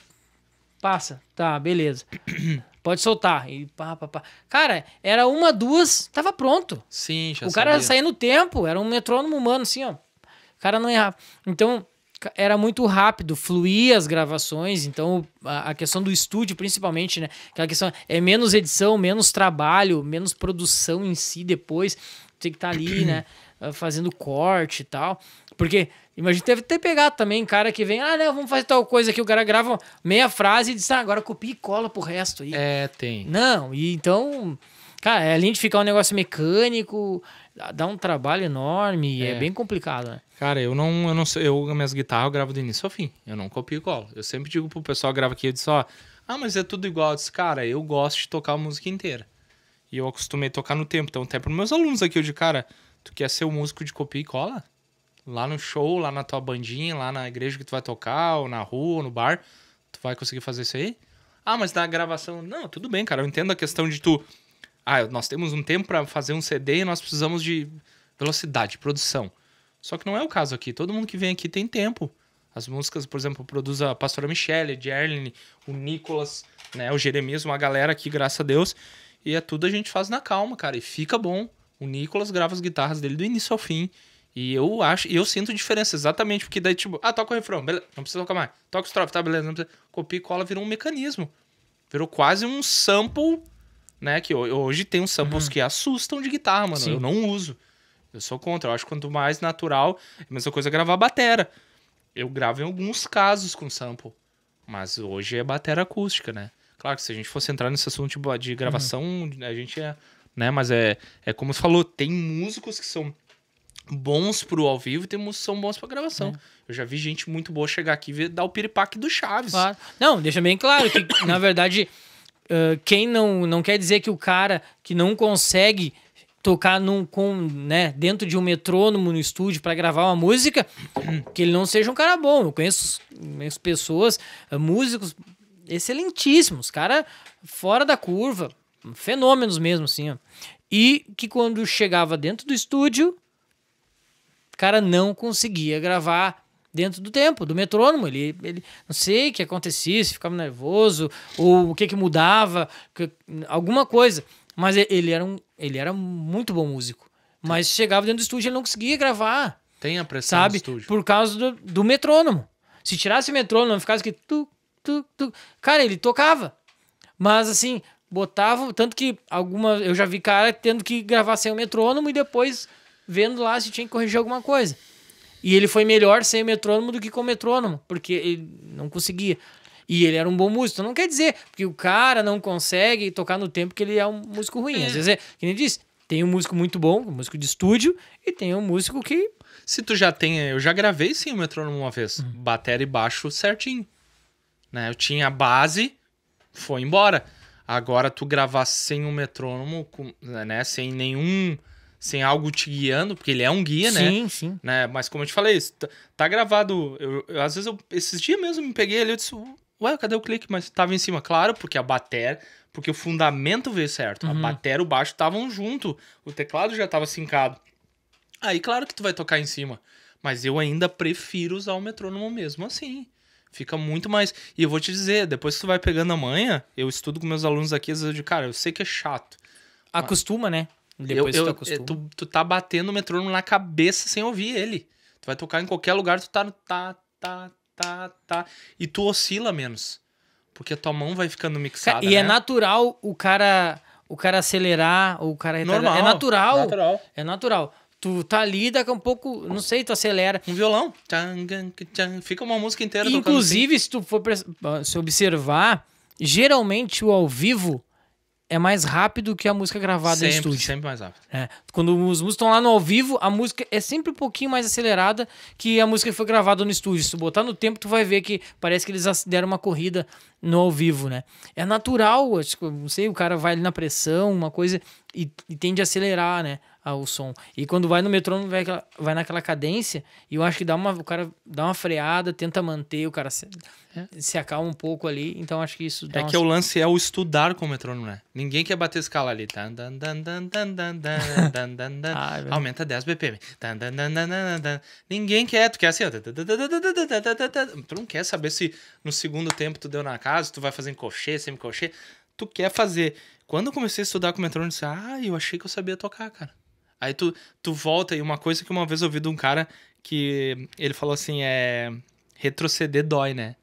passa, tá, beleza. Pode soltar. E pá, pá, pá. Cara, era uma, duas, tava pronto. sim, já O cara sabia. saía no tempo, era um metrônomo humano, assim, ó. O cara não errava. Então, era muito rápido, fluía as gravações. Então, a, a questão do estúdio, principalmente, né? Aquela questão é menos edição, menos trabalho, menos produção em si depois. Tem que estar ali, né? ah, Fazendo corte e tal. Porque, imagina, deve ter pegado também cara que vem, ah, não, vamos fazer tal coisa aqui. O cara grava meia frase e diz, ah, agora copia e cola pro resto aí. É, tem. Não, e então, cara, além de ficar um negócio mecânico, dá- um trabalho enorme, é, É. bem complicado, né? Cara, eu não, eu não sei, eu, minhas guitarras eu gravo do início ao fim. Eu não copio e colo. Eu sempre digo pro pessoal que grava aqui, eu disse, ó, ah, mas é tudo igual. Eu disse, cara, eu gosto de tocar a música inteira. E eu acostumei a tocar no tempo. Então, até pros meus alunos aqui, eu digo, cara, tu quer ser o músico de copia e cola? Lá no show, lá na tua bandinha, lá na igreja que tu vai tocar, ou na rua, ou no bar, tu vai conseguir fazer isso aí? Ah, mas na gravação. Não, tudo bem, cara. Eu entendo a questão de tu. Ah, nós temos um tempo pra fazer um CD e nós precisamos de velocidade, produção. Só que não é o caso aqui. Todo mundo que vem aqui tem tempo. As músicas, por exemplo, produz a Pastora Michelle, a Jerlin, o Nicolas, né, o Jeremias, uma galera aqui, graças a Deus. E é tudo a gente faz na calma, cara. E fica bom. O Nicolas grava as guitarras dele do início ao fim. E eu acho, e eu sinto diferença, exatamente, porque daí, tipo, ah, toca o refrão, beleza, não precisa tocar mais. Toca o estrofe, tá, beleza, não precisa. Copia e cola virou um mecanismo. Virou quase um sample, né? Que ho- hoje tem uns samples que assustam de guitarra, mano. Sim. Eu não uso. Eu sou contra. Eu acho que quanto mais natural, é a mesma coisa gravar batera. Eu gravo em alguns casos com sample. Mas hoje é batera acústica, né? Claro que se a gente fosse entrar nesse assunto de, de gravação, a gente é. Né? Mas é, é como você falou, tem músicos que são bons pro ao vivo e tem músicos que são bons pra gravação. Eu já vi gente muito boa chegar aqui e dar o piripaque do Chaves. Claro. Não, deixa bem claro que, na verdade, ah, quem não, não quer dizer que o cara que não consegue tocar num, com, né, dentro de um metrônomo no estúdio para gravar uma música, que ele não seja um cara bom. Eu conheço, conheço pessoas, ah, músicos excelentíssimos, cara fora da curva, fenômenos mesmo, assim, ó. E que quando chegava dentro do estúdio, cara não conseguia gravar dentro do tempo, do metrônomo. Ele, ele não sei o que acontecia, se ficava nervoso, ou o que que mudava, que- alguma coisa. Mas ele era, um, ele era muito bom músico. Mas chegava dentro do estúdio e ele não conseguia gravar, Tem a pressão sabe? do estúdio. Por causa do, do metrônomo. Se tirasse o metrônomo, ficasse aqui... Tu, tu, tu, cara, ele tocava. Mas assim, botava... Tanto que alguma, eu já vi cara tendo que gravar sem o metrônomo e depois vendo lá se tinha que corrigir alguma coisa. E ele foi melhor sem o metrônomo do que com o metrônomo, porque ele não conseguia. E ele era um bom músico. Então não quer dizer que o cara não consegue tocar no tempo que ele é um músico ruim. Às vezes é, que nem disse, tem um músico muito bom, um músico de estúdio, e tem um músico que. Se tu já tem. Eu já gravei sim o metrônomo uma vez. Uhum. Bateria e baixo certinho. Né? Eu tinha a base, foi embora. Agora tu gravar sem um metrônomo, com- né? Sem nenhum. Sem algo te guiando, porque ele é um guia, né? sim, sim. né? Mas como eu te falei, tá, tá gravado. Eu, eu- às vezes eu, esses dias mesmo me peguei ali, eu disse, ué, cadê o clique? Mas tava em cima, claro, porque a bateria, porque o fundamento veio certo. A bateria e o baixo estavam junto, o teclado já tava sincado. Aí, claro que tu vai tocar em cima, mas eu ainda prefiro usar o metrônomo mesmo assim. Fica muito mais. E eu vou te dizer, depois que tu vai pegando a manha, eu estudo com meus alunos aqui, às vezes eu digo, cara, eu sei que é chato. Acostuma, né? Eu- Depois eu, tu é, acostuma. tu, tu tá batendo o metrônomo na cabeça sem ouvir ele. Tu vai tocar em qualquer lugar, tu tá no tá, tá, tá, tá. E tu oscila menos. Porque a tua mão vai ficando mixada. e é né? natural o cara, o cara acelerar, ou o cara. Normal. É natural. Natural. É natural. Tu tá ali, daqui a um pouco, não sei, tu acelera. Um violão. Fica uma música inteira tocando assim. Inclusive, se tu for pres- se observar, geralmente o ao vivo é mais rápido que a música gravada sempre, em estúdio. sempre mais rápido. É. Quando os músicos estão lá no ao vivo, a música é sempre um pouquinho mais acelerada que a música que foi gravada no estúdio. Se tu botar no tempo, tu vai ver que parece que eles deram uma corrida no ao vivo, né? É natural, acho que, não sei, o cara vai ali na pressão, uma coisa, e, e tende a acelerar, né? O som. E quando vai no metrônomo, vai, vai naquela cadência, e eu acho que dá uma, o cara dá uma freada, tenta manter, o cara se, se acalma um pouco ali. Então acho que isso dá É uma- que o lance é o estudar com o metrônomo, né? Ninguém quer bater escala ali. Tan, tan, tan, tan, tan. Ah, é verdade. Aumenta 10 BPM. Tan, tan, tan, tan. Ninguém quer, tu quer assim, ó. Tu não quer saber se no segundo tempo tu deu na casa, tu vai fazer em cochê, semi-cochê. Tu quer fazer. Quando eu comecei a estudar com o metrônomo, eu disse, ah, eu achei que eu sabia tocar, cara. Aí tu, tu volta e uma coisa que uma vez eu ouvi de um cara que ele falou assim, é... Retroceder dói, né?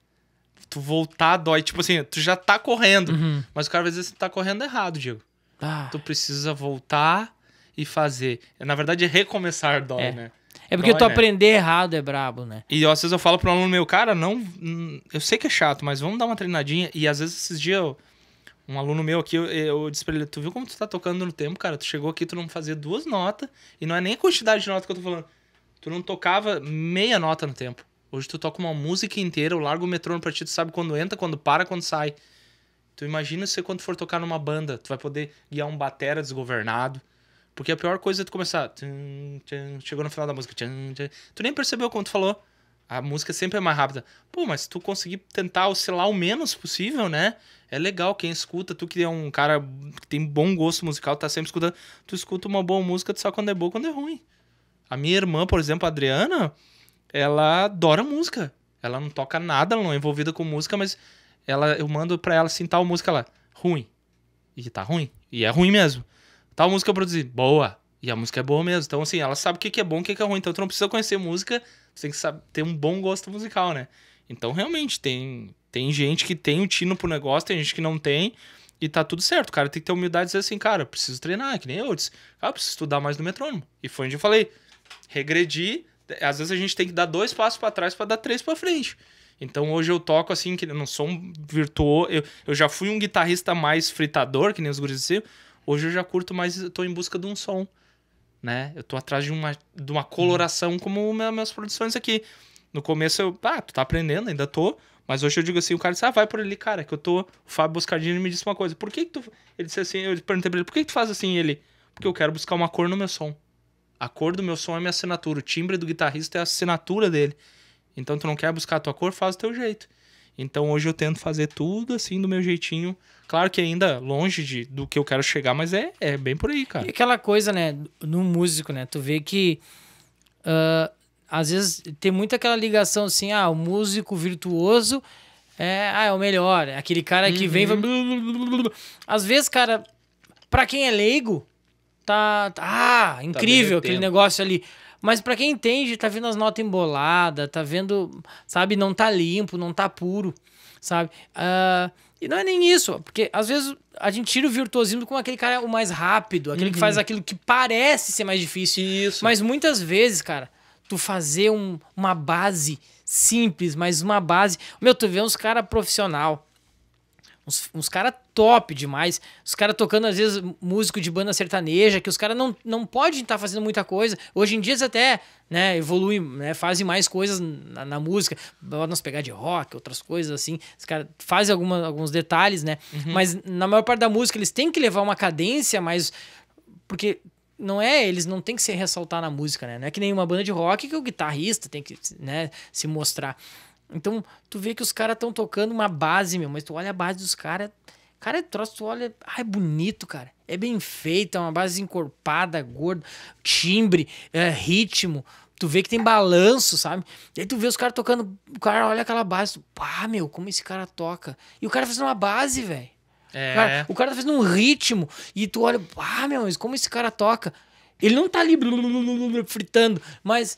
Tu voltar dói. Tipo assim, tu já tá correndo. Uhum. Mas o cara vai dizer que tu tá correndo errado, Diego. Ah. Tu precisa voltar e fazer. Na verdade, recomeçar dói, É. né? É porque Dói, tu né? aprender errado é brabo, né? E às vezes eu falo pro aluno meu, cara, não. hum, Eu sei que é chato, mas vamos dar uma treinadinha. E às vezes esses dias, eu- um aluno meu aqui, eu, eu disse pra ele: Tu viu como tu tá tocando no tempo, cara? Tu chegou aqui, tu não fazia duas notas. E não é nem a quantidade de notas que eu tô falando. Tu não tocava meia nota no tempo. Hoje tu toca uma música inteira, eu largo o metrônomo pra ti, tu sabe quando entra, quando para, quando sai. Tu imagina se quando for tocar numa banda, tu vai poder guiar um batera desgovernado. Porque a pior coisa é tu começar. chegou no final da música. tu nem percebeu como tu falou. A música sempre é mais rápida. Pô, mas tu conseguir tentar oscilar o menos possível, né? É legal quem escuta. Tu que é um cara que tem bom gosto musical, tá sempre escutando. Tu escuta uma boa música, tu sabe quando é boa quando é ruim. A minha irmã, por exemplo, a Adriana, ela adora música. Ela não toca nada, ela não é envolvida com música, mas ela, eu mando pra ela assim, tal música lá, ruim. E tá ruim. E é ruim mesmo. Tal música eu produzi, boa. E a música é boa mesmo. Então, assim, ela sabe o que é bom e o que é ruim. Então, tu não precisa conhecer música, você tem que saber, ter um bom gosto musical, né? Então, realmente, tem, Tem gente que tem o tino pro negócio, tem gente que não tem. E tá tudo certo. Cara tem que ter humildade e dizer assim, cara, preciso treinar, que nem eu disse. Cara, preciso estudar mais no metrônomo. E foi onde eu falei. Regredi. Às vezes a gente tem que dar dois passos para trás para dar três para frente. Então hoje eu toco assim, que eu não sou um virtuoso. Eu, eu já fui um guitarrista mais fritador, que nem os guris diziam. Hoje eu já curto mais, tô em busca de um som. Né? Eu tô atrás de uma, de uma coloração como minhas produções aqui. No começo eu, ah, tu tá aprendendo, ainda tô. Mas hoje eu digo assim, o cara disse, ah, vai por ali, cara, que eu tô... O Fábio Boscardini me disse uma coisa, por que que tu... Ele disse assim, eu perguntei pra ele, por que que tu faz assim? Ele, porque eu quero buscar uma cor no meu som. A cor do meu som é minha assinatura, o timbre do guitarrista é a assinatura dele. Então tu não quer buscar a tua cor, faz o teu jeito. Então hoje eu tento fazer tudo assim do meu jeitinho. Claro que ainda longe de, do que eu quero chegar, mas é, é bem por aí, cara. E aquela coisa, né, no músico, né? Tu vê que uh, às vezes tem muito aquela ligação assim, ah, o músico virtuoso é, ah, é o melhor, é aquele cara que uhum. vem vai... Às vezes, cara, para quem é leigo, tá, tá ah, tá incrível tá aquele negócio ali. Mas para quem entende, tá vendo as notas emboladas, tá vendo, sabe, não tá limpo, não tá puro, sabe? Uh, e não é nem isso, porque às vezes a gente tira o virtuosismo com aquele cara o mais rápido, aquele uhum. que faz aquilo que parece ser mais difícil. Isso. Mas muitas vezes, cara, tu fazer um, uma base simples, mas uma base. Meu, tu vê uns cara profissional. Uns, uns cara top demais. Os caras tocando, às vezes, músico de banda sertaneja, que os caras não, não podem estar tá fazendo muita coisa. Hoje em dia eles até né, evoluem, né, fazem mais coisas na, na música. Podem pegar de rock, outras coisas assim. Os caras fazem alguma, alguns detalhes, né? Uhum. Mas na maior parte da música eles têm que levar uma cadência mais. Porque não é, eles não tem que se ressaltar na música, né? Não é que nem uma banda de rock que o guitarrista tem que, né, se mostrar. Então, tu vê que os caras estão tocando uma base, meu, mas tu olha a base dos caras, cara, é troço, tu olha, ai, é bonito, cara. É bem feita, é uma base encorpada, gorda, timbre, é, ritmo. Tu vê que tem balanço, sabe? E aí tu vê os caras tocando, o cara olha aquela base, pá, meu, como esse cara toca. E o cara fazendo uma base, velho. É. Cara, o cara tá fazendo um ritmo e tu olha, ah, meu, mas como esse cara toca? Ele não tá ali fritando, mas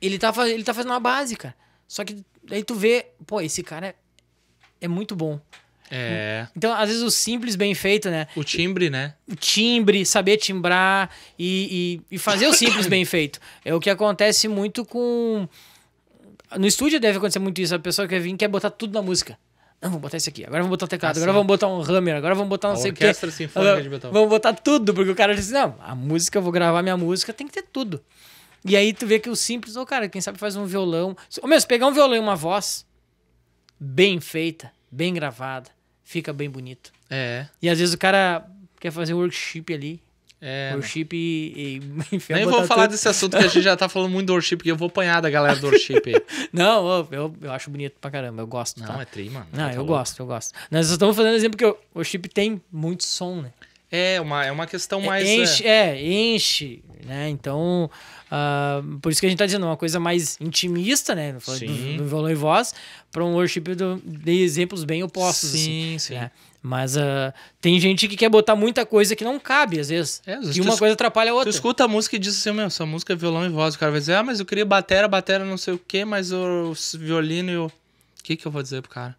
ele tá, ele tá fazendo uma base, cara. Só que aí tu vê, pô, esse cara é, é muito bom. É. Então, às vezes, o simples bem feito, né? O timbre, né? O timbre, saber timbrar e, e, e fazer o simples bem feito. É o que acontece muito com. No estúdio deve acontecer muito isso. A pessoa quer vir quer botar tudo na música. Não, vamos botar isso aqui. Agora vamos botar o teclado. agora vamos botar um hammer. Agora vamos botar não sei o quê. Sinfônica de Beethoven. Vamos botar tudo, porque o cara diz assim, não, a música, eu vou gravar minha música, tem que ter tudo. E aí tu vê que o simples, ô oh, cara, quem sabe faz um violão. Meu, se pegar um violão e uma voz bem feita, bem gravada, fica bem bonito. É. E às vezes o cara quer fazer um workshop ali. É. Worship e. e enfim, Nem vou falar tudo. desse assunto que a gente já tá falando muito do worship, porque eu vou apanhar da galera do worship aí. não, eu, eu acho bonito pra caramba, eu gosto. Não, tá? é tri, mano. Não, tá eu louco. gosto, eu gosto. Nós estamos fazendo exemplo que o worship tem muito som, né? É, uma, é uma questão é, mais. Enche, é... é, enche, né? Então. Uh, por isso que a gente tá dizendo uma coisa mais intimista, né? Do, do violão e voz, para um worship do, de exemplos bem opostos. Sim, assim, sim. Né? Mas uh, tem gente que quer botar muita coisa que não cabe, às vezes. É, às e uma coisa atrapalha a outra. Tu escuta a música e diz assim, meu, essa música é violão e voz. O cara vai dizer, ah, mas eu queria batera, batera não sei o quê, mas o violino e o... O que que eu vou dizer pro cara?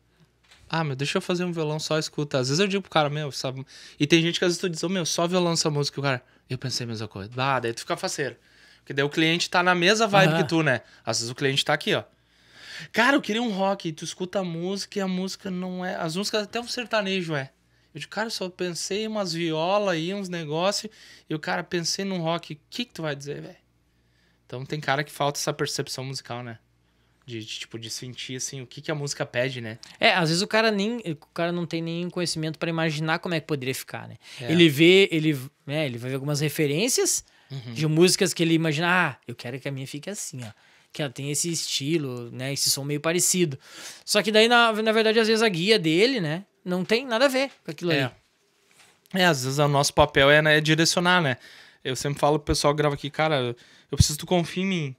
Ah, meu, deixa eu fazer um violão só, escuta. Às vezes eu digo pro cara, meu, sabe? E tem gente que às vezes tu diz, oh, meu, só violão essa música. E o cara, eu pensei a mesma coisa. Ah, daí tu fica faceiro. Porque daí o cliente tá na mesma vibe uhum. que tu, né? Às vezes o cliente tá aqui, ó. Cara, eu queria um rock. E tu escuta a música e a música não é. As músicas até um sertanejo é. Eu digo, cara, só pensei em umas violas aí, uns negócios. E o cara, pensei num rock. O que, que tu vai dizer, velho? Então tem cara que falta essa percepção musical, né? De, de, tipo, de sentir, assim, o que, que a música pede, né? É, às vezes o cara nem... O cara não tem nenhum conhecimento para imaginar como é que poderia ficar, né? É. Ele vê... Ele, né, ele vai ver algumas referências uhum. de músicas que ele imagina... Ah, eu quero que a minha fique assim, ó que ela tem esse estilo, né? Esse som meio parecido. Só que daí, na, na verdade, às vezes a guia dele, né? Não tem nada a ver com aquilo é. ali. É, às vezes o nosso papel é, né, é direcionar, né? Eu sempre falo pro pessoal que grava aqui, cara, eu preciso que tu confie em mim.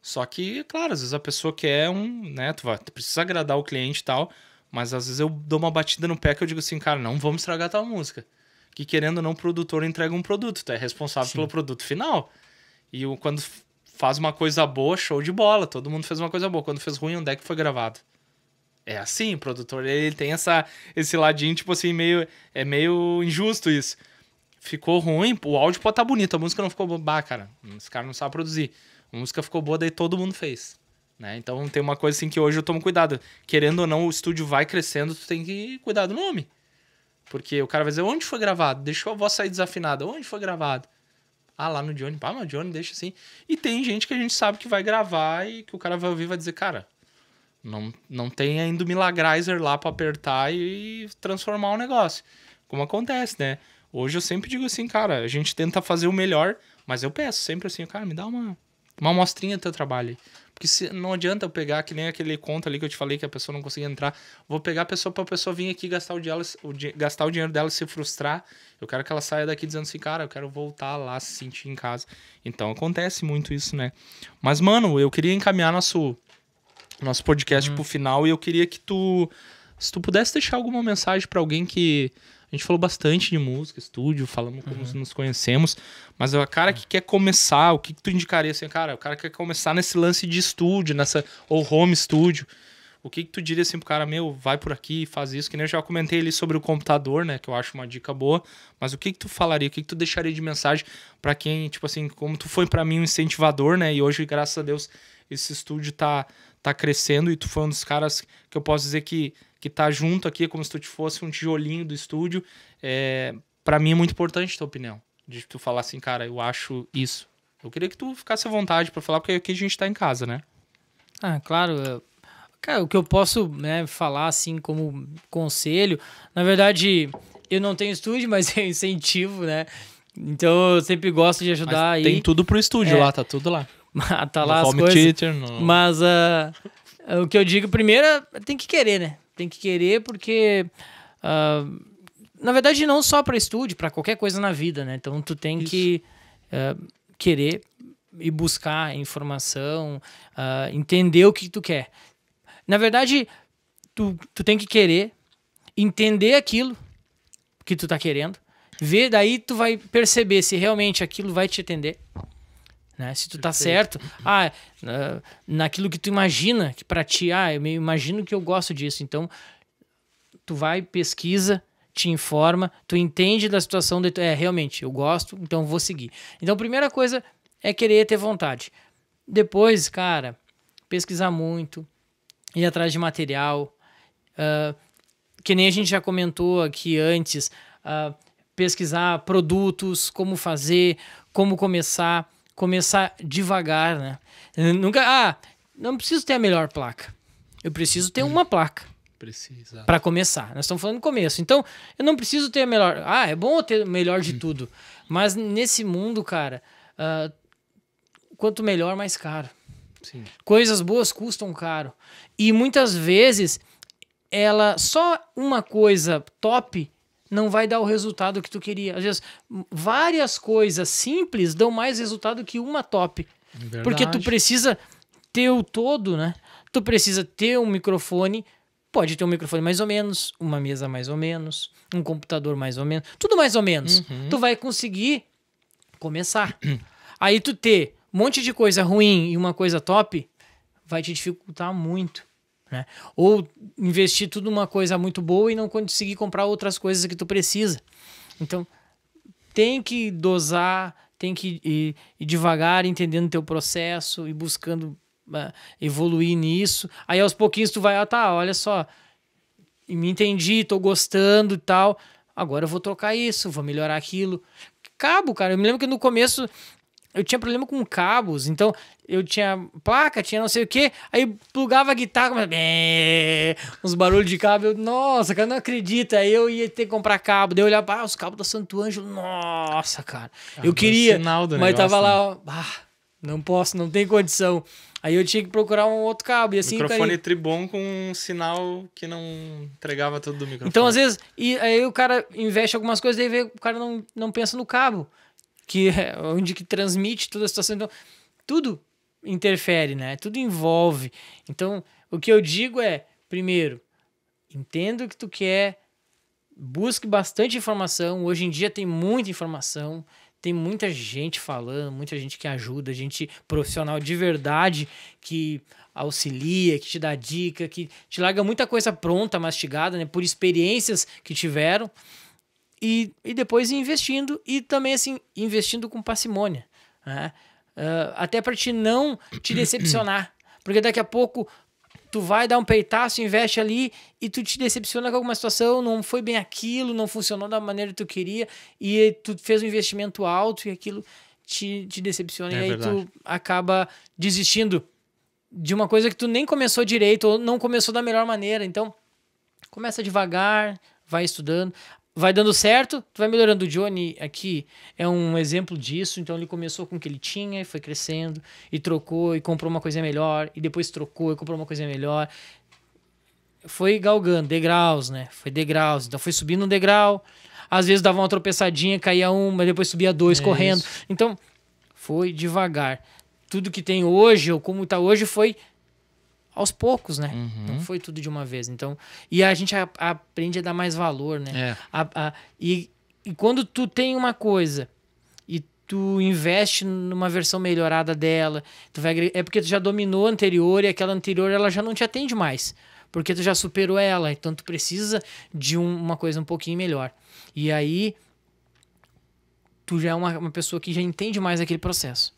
Só que, claro, às vezes a pessoa quer um, né, tu, vai, tu precisa agradar o cliente e tal, mas às vezes eu dou uma batida no pé que eu digo assim, cara, não vamos estragar tal música. Que querendo ou não, o produtor entrega um produto, tu é responsável Sim. pelo produto final. E o, quando faz uma coisa boa, show de bola, todo mundo fez uma coisa boa. Quando fez ruim, onde é que foi gravado? É assim, o produtor ele tem essa, esse ladinho, tipo assim, meio. É meio injusto isso. Ficou ruim, o áudio pode estar tá bonito, a música não ficou boa, cara. Esse cara não sabe produzir. A música ficou boa, daí todo mundo fez. Né? Então tem uma coisa assim que hoje eu tomo cuidado. Querendo ou não, o estúdio vai crescendo, tu tem que cuidar do nome. Porque o cara vai dizer, onde foi gravado? Deixou a voz sair desafinada. Onde foi gravado? Ah, lá no Johnny. Ah, mas Johnny deixa assim. E tem gente que a gente sabe que vai gravar e que o cara vai ouvir e vai dizer, cara, não, não tem ainda o Milagrizer lá para apertar e transformar o negócio. Como acontece, né? Hoje eu sempre digo assim, cara, a gente tenta fazer o melhor, mas eu peço sempre assim, cara, me dá uma, uma amostrinha do teu trabalho. Porque se, não adianta eu pegar, que nem aquele conto ali que eu te falei que a pessoa não conseguia entrar. Vou pegar a pessoa pra pessoa vir aqui gastar o, dela, o, gastar o dinheiro dela e se frustrar. Eu quero que ela saia daqui dizendo assim, cara, eu quero voltar lá, se sentir em casa. Então acontece muito isso, né? Mas, mano, eu queria encaminhar nosso, nosso podcast uhum. pro final e eu queria que tu. Se tu pudesse deixar alguma mensagem para alguém que a gente falou bastante de música, estúdio, falamos como uhum. nos conhecemos, mas o cara que quer começar, o que, que tu indicaria assim, cara? O cara que quer começar nesse lance de estúdio, nessa ou home studio. O que, que tu diria assim pro cara, meu, vai por aqui, faz isso, que nem eu já comentei ali sobre o computador, né, que eu acho uma dica boa, mas o que que tu falaria, o que que tu deixaria de mensagem para quem, tipo assim, como tu foi para mim um incentivador, né, e hoje, graças a Deus, esse estúdio tá tá crescendo e tu foi um dos caras que eu posso dizer que que tá junto aqui, como se tu fosse um tijolinho do estúdio. É, para mim é muito importante a tua opinião. De tu falar assim, cara, eu acho isso. Eu queria que tu ficasse à vontade para falar, porque aqui a gente tá em casa, né? Ah, claro. Cara, o que eu posso né, falar, assim, como conselho, na verdade, eu não tenho estúdio, mas eu incentivo, né? Então eu sempre gosto de ajudar aí. Tem tudo pro estúdio é. lá, tá tudo lá. tá lá no as coisas. Teacher, no... Mas uh, o que eu digo primeiro é tem que querer, né? Tem que querer porque. Uh, na verdade, não só para estúdio, para qualquer coisa na vida, né? Então, tu tem Isso. que uh, querer e buscar informação, entender o que tu quer. Na verdade, tu, tu tem que querer entender aquilo que tu tá querendo, ver, daí tu vai perceber se realmente aquilo vai te atender. Né? Se tu tá certo, ah, naquilo que tu imagina que para ti, ah, eu me imagino que eu gosto disso. Então, tu vai, pesquisa, te informa, tu entende da situação, de, é, realmente, eu gosto, então vou seguir. Então, primeira coisa é querer ter vontade. Depois, cara, pesquisar muito, ir atrás de material, uh, que nem a gente já comentou aqui antes, uh, pesquisar produtos, como fazer, como começar começar devagar, né? nunca, ah, não preciso ter a melhor placa. Eu preciso ter uma placa. Precisa. Para começar. Nós estamos falando no começo. Então, eu não preciso ter a melhor. Ah, é bom ter o melhor de tudo. Mas nesse mundo, cara, uh, quanto melhor, mais caro. Sim. Coisas boas custam caro. E muitas vezes, ela só uma coisa top não vai dar o resultado que tu queria. Às vezes, várias coisas simples dão mais resultado que uma top. Verdade. Porque tu precisa ter o todo, né? Tu precisa ter um microfone, pode ter um microfone mais ou menos, uma mesa mais ou menos, um computador mais ou menos, tudo mais ou menos. Uhum. Tu vai conseguir começar. Aí tu ter um monte de coisa ruim e uma coisa top, vai te dificultar muito. Né? Ou investir tudo numa coisa muito boa e não conseguir comprar outras coisas que tu precisa. Então, tem que dosar, tem que ir, ir devagar, entendendo teu processo e buscando uh, evoluir nisso. Aí aos pouquinhos tu vai, ah tá, olha só, me entendi, tô gostando e tal. Agora eu vou trocar isso, vou melhorar aquilo. Cabo, cara, eu me lembro que no começo eu tinha problema com cabos, então eu tinha placa, tinha não sei o que, aí plugava a guitarra, mas, é, uns barulhos de cabo, eu, nossa, cara, não acredita, aí eu ia ter que comprar cabo, daí eu olhava, ah, os cabos da Santo Ângelo, nossa, cara, ah, eu queria, mas negócio, tava lá, né? ah, não posso, não tem condição. Aí eu tinha que procurar um outro cabo. E assim, microfone caí... tribom com um sinal que não entregava tudo do microfone. Então, às vezes, e aí o cara investe algumas coisas, daí o cara não, não pensa no cabo que é onde que transmite toda a situação. Então, tudo interfere, né? Tudo envolve. Então, o que eu digo é, primeiro, entenda o que tu quer, busque bastante informação. Hoje em dia tem muita informação, tem muita gente falando, muita gente que ajuda, gente profissional de verdade que auxilia, que te dá dica, que te larga muita coisa pronta, mastigada, né? Por experiências que tiveram. E, e depois investindo e também assim investindo com parcimônia, né? Uh, até para te não te decepcionar, porque daqui a pouco tu vai dar um peitaço, investe ali e tu te decepciona com alguma situação, não foi bem aquilo, não funcionou da maneira que tu queria e tu fez um investimento alto e aquilo te, te decepciona é e aí verdade. tu acaba desistindo de uma coisa que tu nem começou direito ou não começou da melhor maneira. Então, começa devagar, vai estudando vai dando certo, tu vai melhorando. O Johnny aqui é um exemplo disso. Então ele começou com o que ele tinha e foi crescendo, e trocou e comprou uma coisa melhor, e depois trocou e comprou uma coisa melhor. Foi galgando, degraus, né? Foi degraus. Então foi subindo um degrau. Às vezes dava uma tropeçadinha, caía um, mas depois subia dois é correndo. Isso. Então foi devagar. Tudo que tem hoje, ou como está hoje, foi aos poucos, né? Uhum. Não foi tudo de uma vez. Então, e a gente a, a aprende a dar mais valor, né? É. A, e, e quando tu tem uma coisa e tu investe numa versão melhorada dela, tu vai, é porque tu já dominou a anterior e aquela anterior ela já não te atende mais. Porque tu já superou ela, então tu precisa de um, uma coisa um pouquinho melhor. E aí tu já é uma, uma pessoa que já entende mais aquele processo.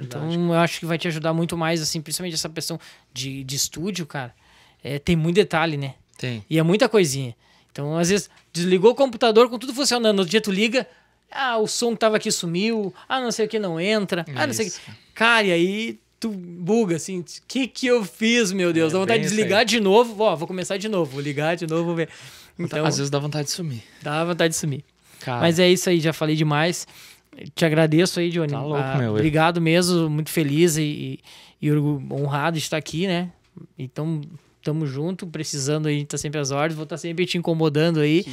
Então, eu acho que vai te ajudar muito mais, assim, principalmente essa questão de, de estúdio, cara. É, tem muito detalhe, né? Tem. E é muita coisinha. Então, às vezes, desligou o computador com tudo funcionando. No outro dia tu liga, ah, o som que tava aqui sumiu, ah, não sei o que não entra, Isso. ah, não sei o que. Cara, e aí tu buga, assim, o que que eu fiz, meu Deus? É, dá vontade de desligar de novo, ó, vou começar de novo, vou ligar de novo, vou ver. Então, às vezes dá vontade de sumir. Dá vontade de sumir. Cara. Mas é isso aí, já falei demais. Te agradeço aí, Johnny. Tá louco, ah, meu. Obrigado mesmo, muito feliz e, e, honrado de estar aqui, né? Então, tamo junto, precisando aí, tá sempre às ordens, vou estar tá sempre te incomodando aí,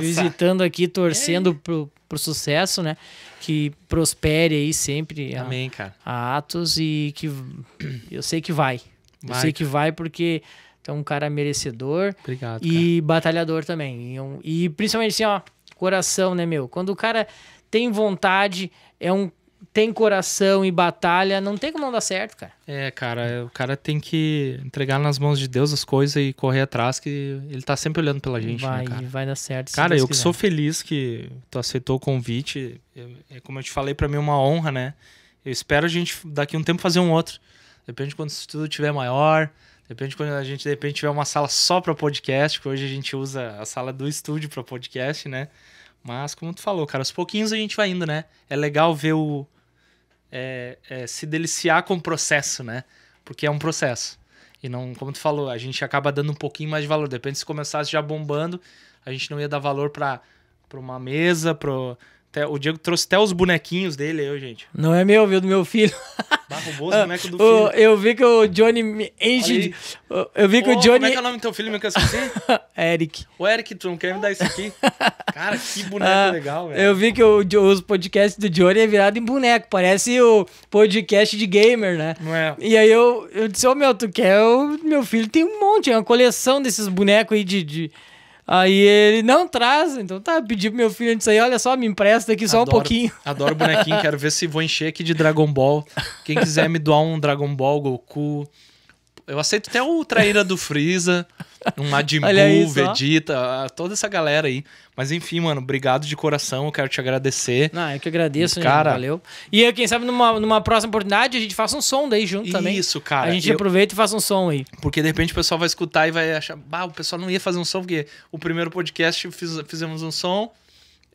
visitando aqui, torcendo é. pro, pro sucesso, né? Que prospere aí sempre Amém, a, cara. a Atos e que eu sei que vai. vai eu sei que vai porque tu é um cara merecedor Obrigado, e cara. batalhador também. E, e principalmente assim, ó, coração, né, meu? Quando o cara tem vontade, é um tem coração e batalha, não tem como não dar certo, cara. É, cara, o cara tem que entregar nas mãos de Deus as coisas e correr atrás, que ele tá sempre olhando pela gente, né, vai, né, cara? Vai dar certo. Cara, eu que sou feliz que tu aceitou o convite. É, como eu te falei, para mim é uma honra, né? Eu espero a gente daqui a um tempo fazer um outro. Depende quando o estudo tiver maior. Depende quando a gente de repente tiver uma sala só para podcast, porque hoje a gente usa a sala do estúdio para podcast, né? Mas, como tu falou, cara, aos pouquinhos a gente vai indo, né? É legal ver o. É, é, se deliciar com o processo, né? Porque é um processo. E não, como tu falou, a gente acaba dando um pouquinho mais de valor. Depende se começasse já bombando, a gente não ia dar valor para uma mesa, pro, até, o Diego trouxe até os bonequinhos dele aí, gente. Não é meu, viu? Do meu filho. roubou os bonecos do filho. Eu vi que o Johnny me enche de... Eu vi que oh, o Johnny... Como é que é o nome do teu filho, meu que eu esqueci? Eric. O Eric, tu não quer me dar isso aqui? Cara, que boneco ah, legal, velho. Eu vi que o, os podcasts do Johnny é virado em boneco. Parece o podcast de gamer, né? Não é? E aí eu, eu disse, ô oh, meu, tu quer? O meu filho tem um monte, é uma coleção desses bonecos aí de... de Aí ele não traz, então tá, pedi pro meu filho antes aí, olha só, me empresta aqui só adoro, um pouquinho. Adoro bonequinho, quero ver se vou encher aqui de Dragon Ball. Quem quiser me doar um Dragon Ball, Goku. Eu aceito até o traíra do Freeza, um Majin Buu, Vegeta, toda essa galera aí. Mas enfim, mano, obrigado de coração, eu quero te agradecer. Não, eu que agradeço, cara. valeu. E quem sabe numa, numa próxima oportunidade a gente faça um som daí junto isso, também. Isso, cara. A gente eu... aproveita e faz um som aí. Porque de repente o pessoal vai escutar e vai achar, bah, o pessoal não ia fazer um som, porque o primeiro podcast fiz, fizemos um som,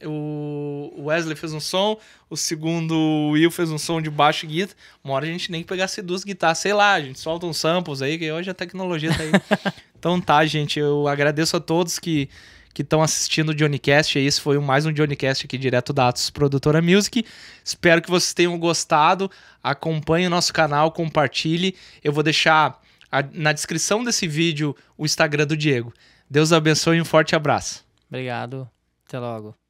o Wesley fez um som, o segundo o Will fez um som de baixo e guitarra. Uma hora a gente nem que pegasse duas guitarras, sei lá, a gente solta uns samples aí, que hoje a tecnologia tá aí. então tá, gente, eu agradeço a todos que que estão assistindo o Johnnycast. Esse foi mais um Johnnycast aqui direto da Atos Produtora Music. Espero que vocês tenham gostado. Acompanhe o nosso canal, compartilhe. Eu vou deixar a, na descrição desse vídeo o Instagram do Diego. Deus abençoe e um forte abraço. Obrigado. Até logo.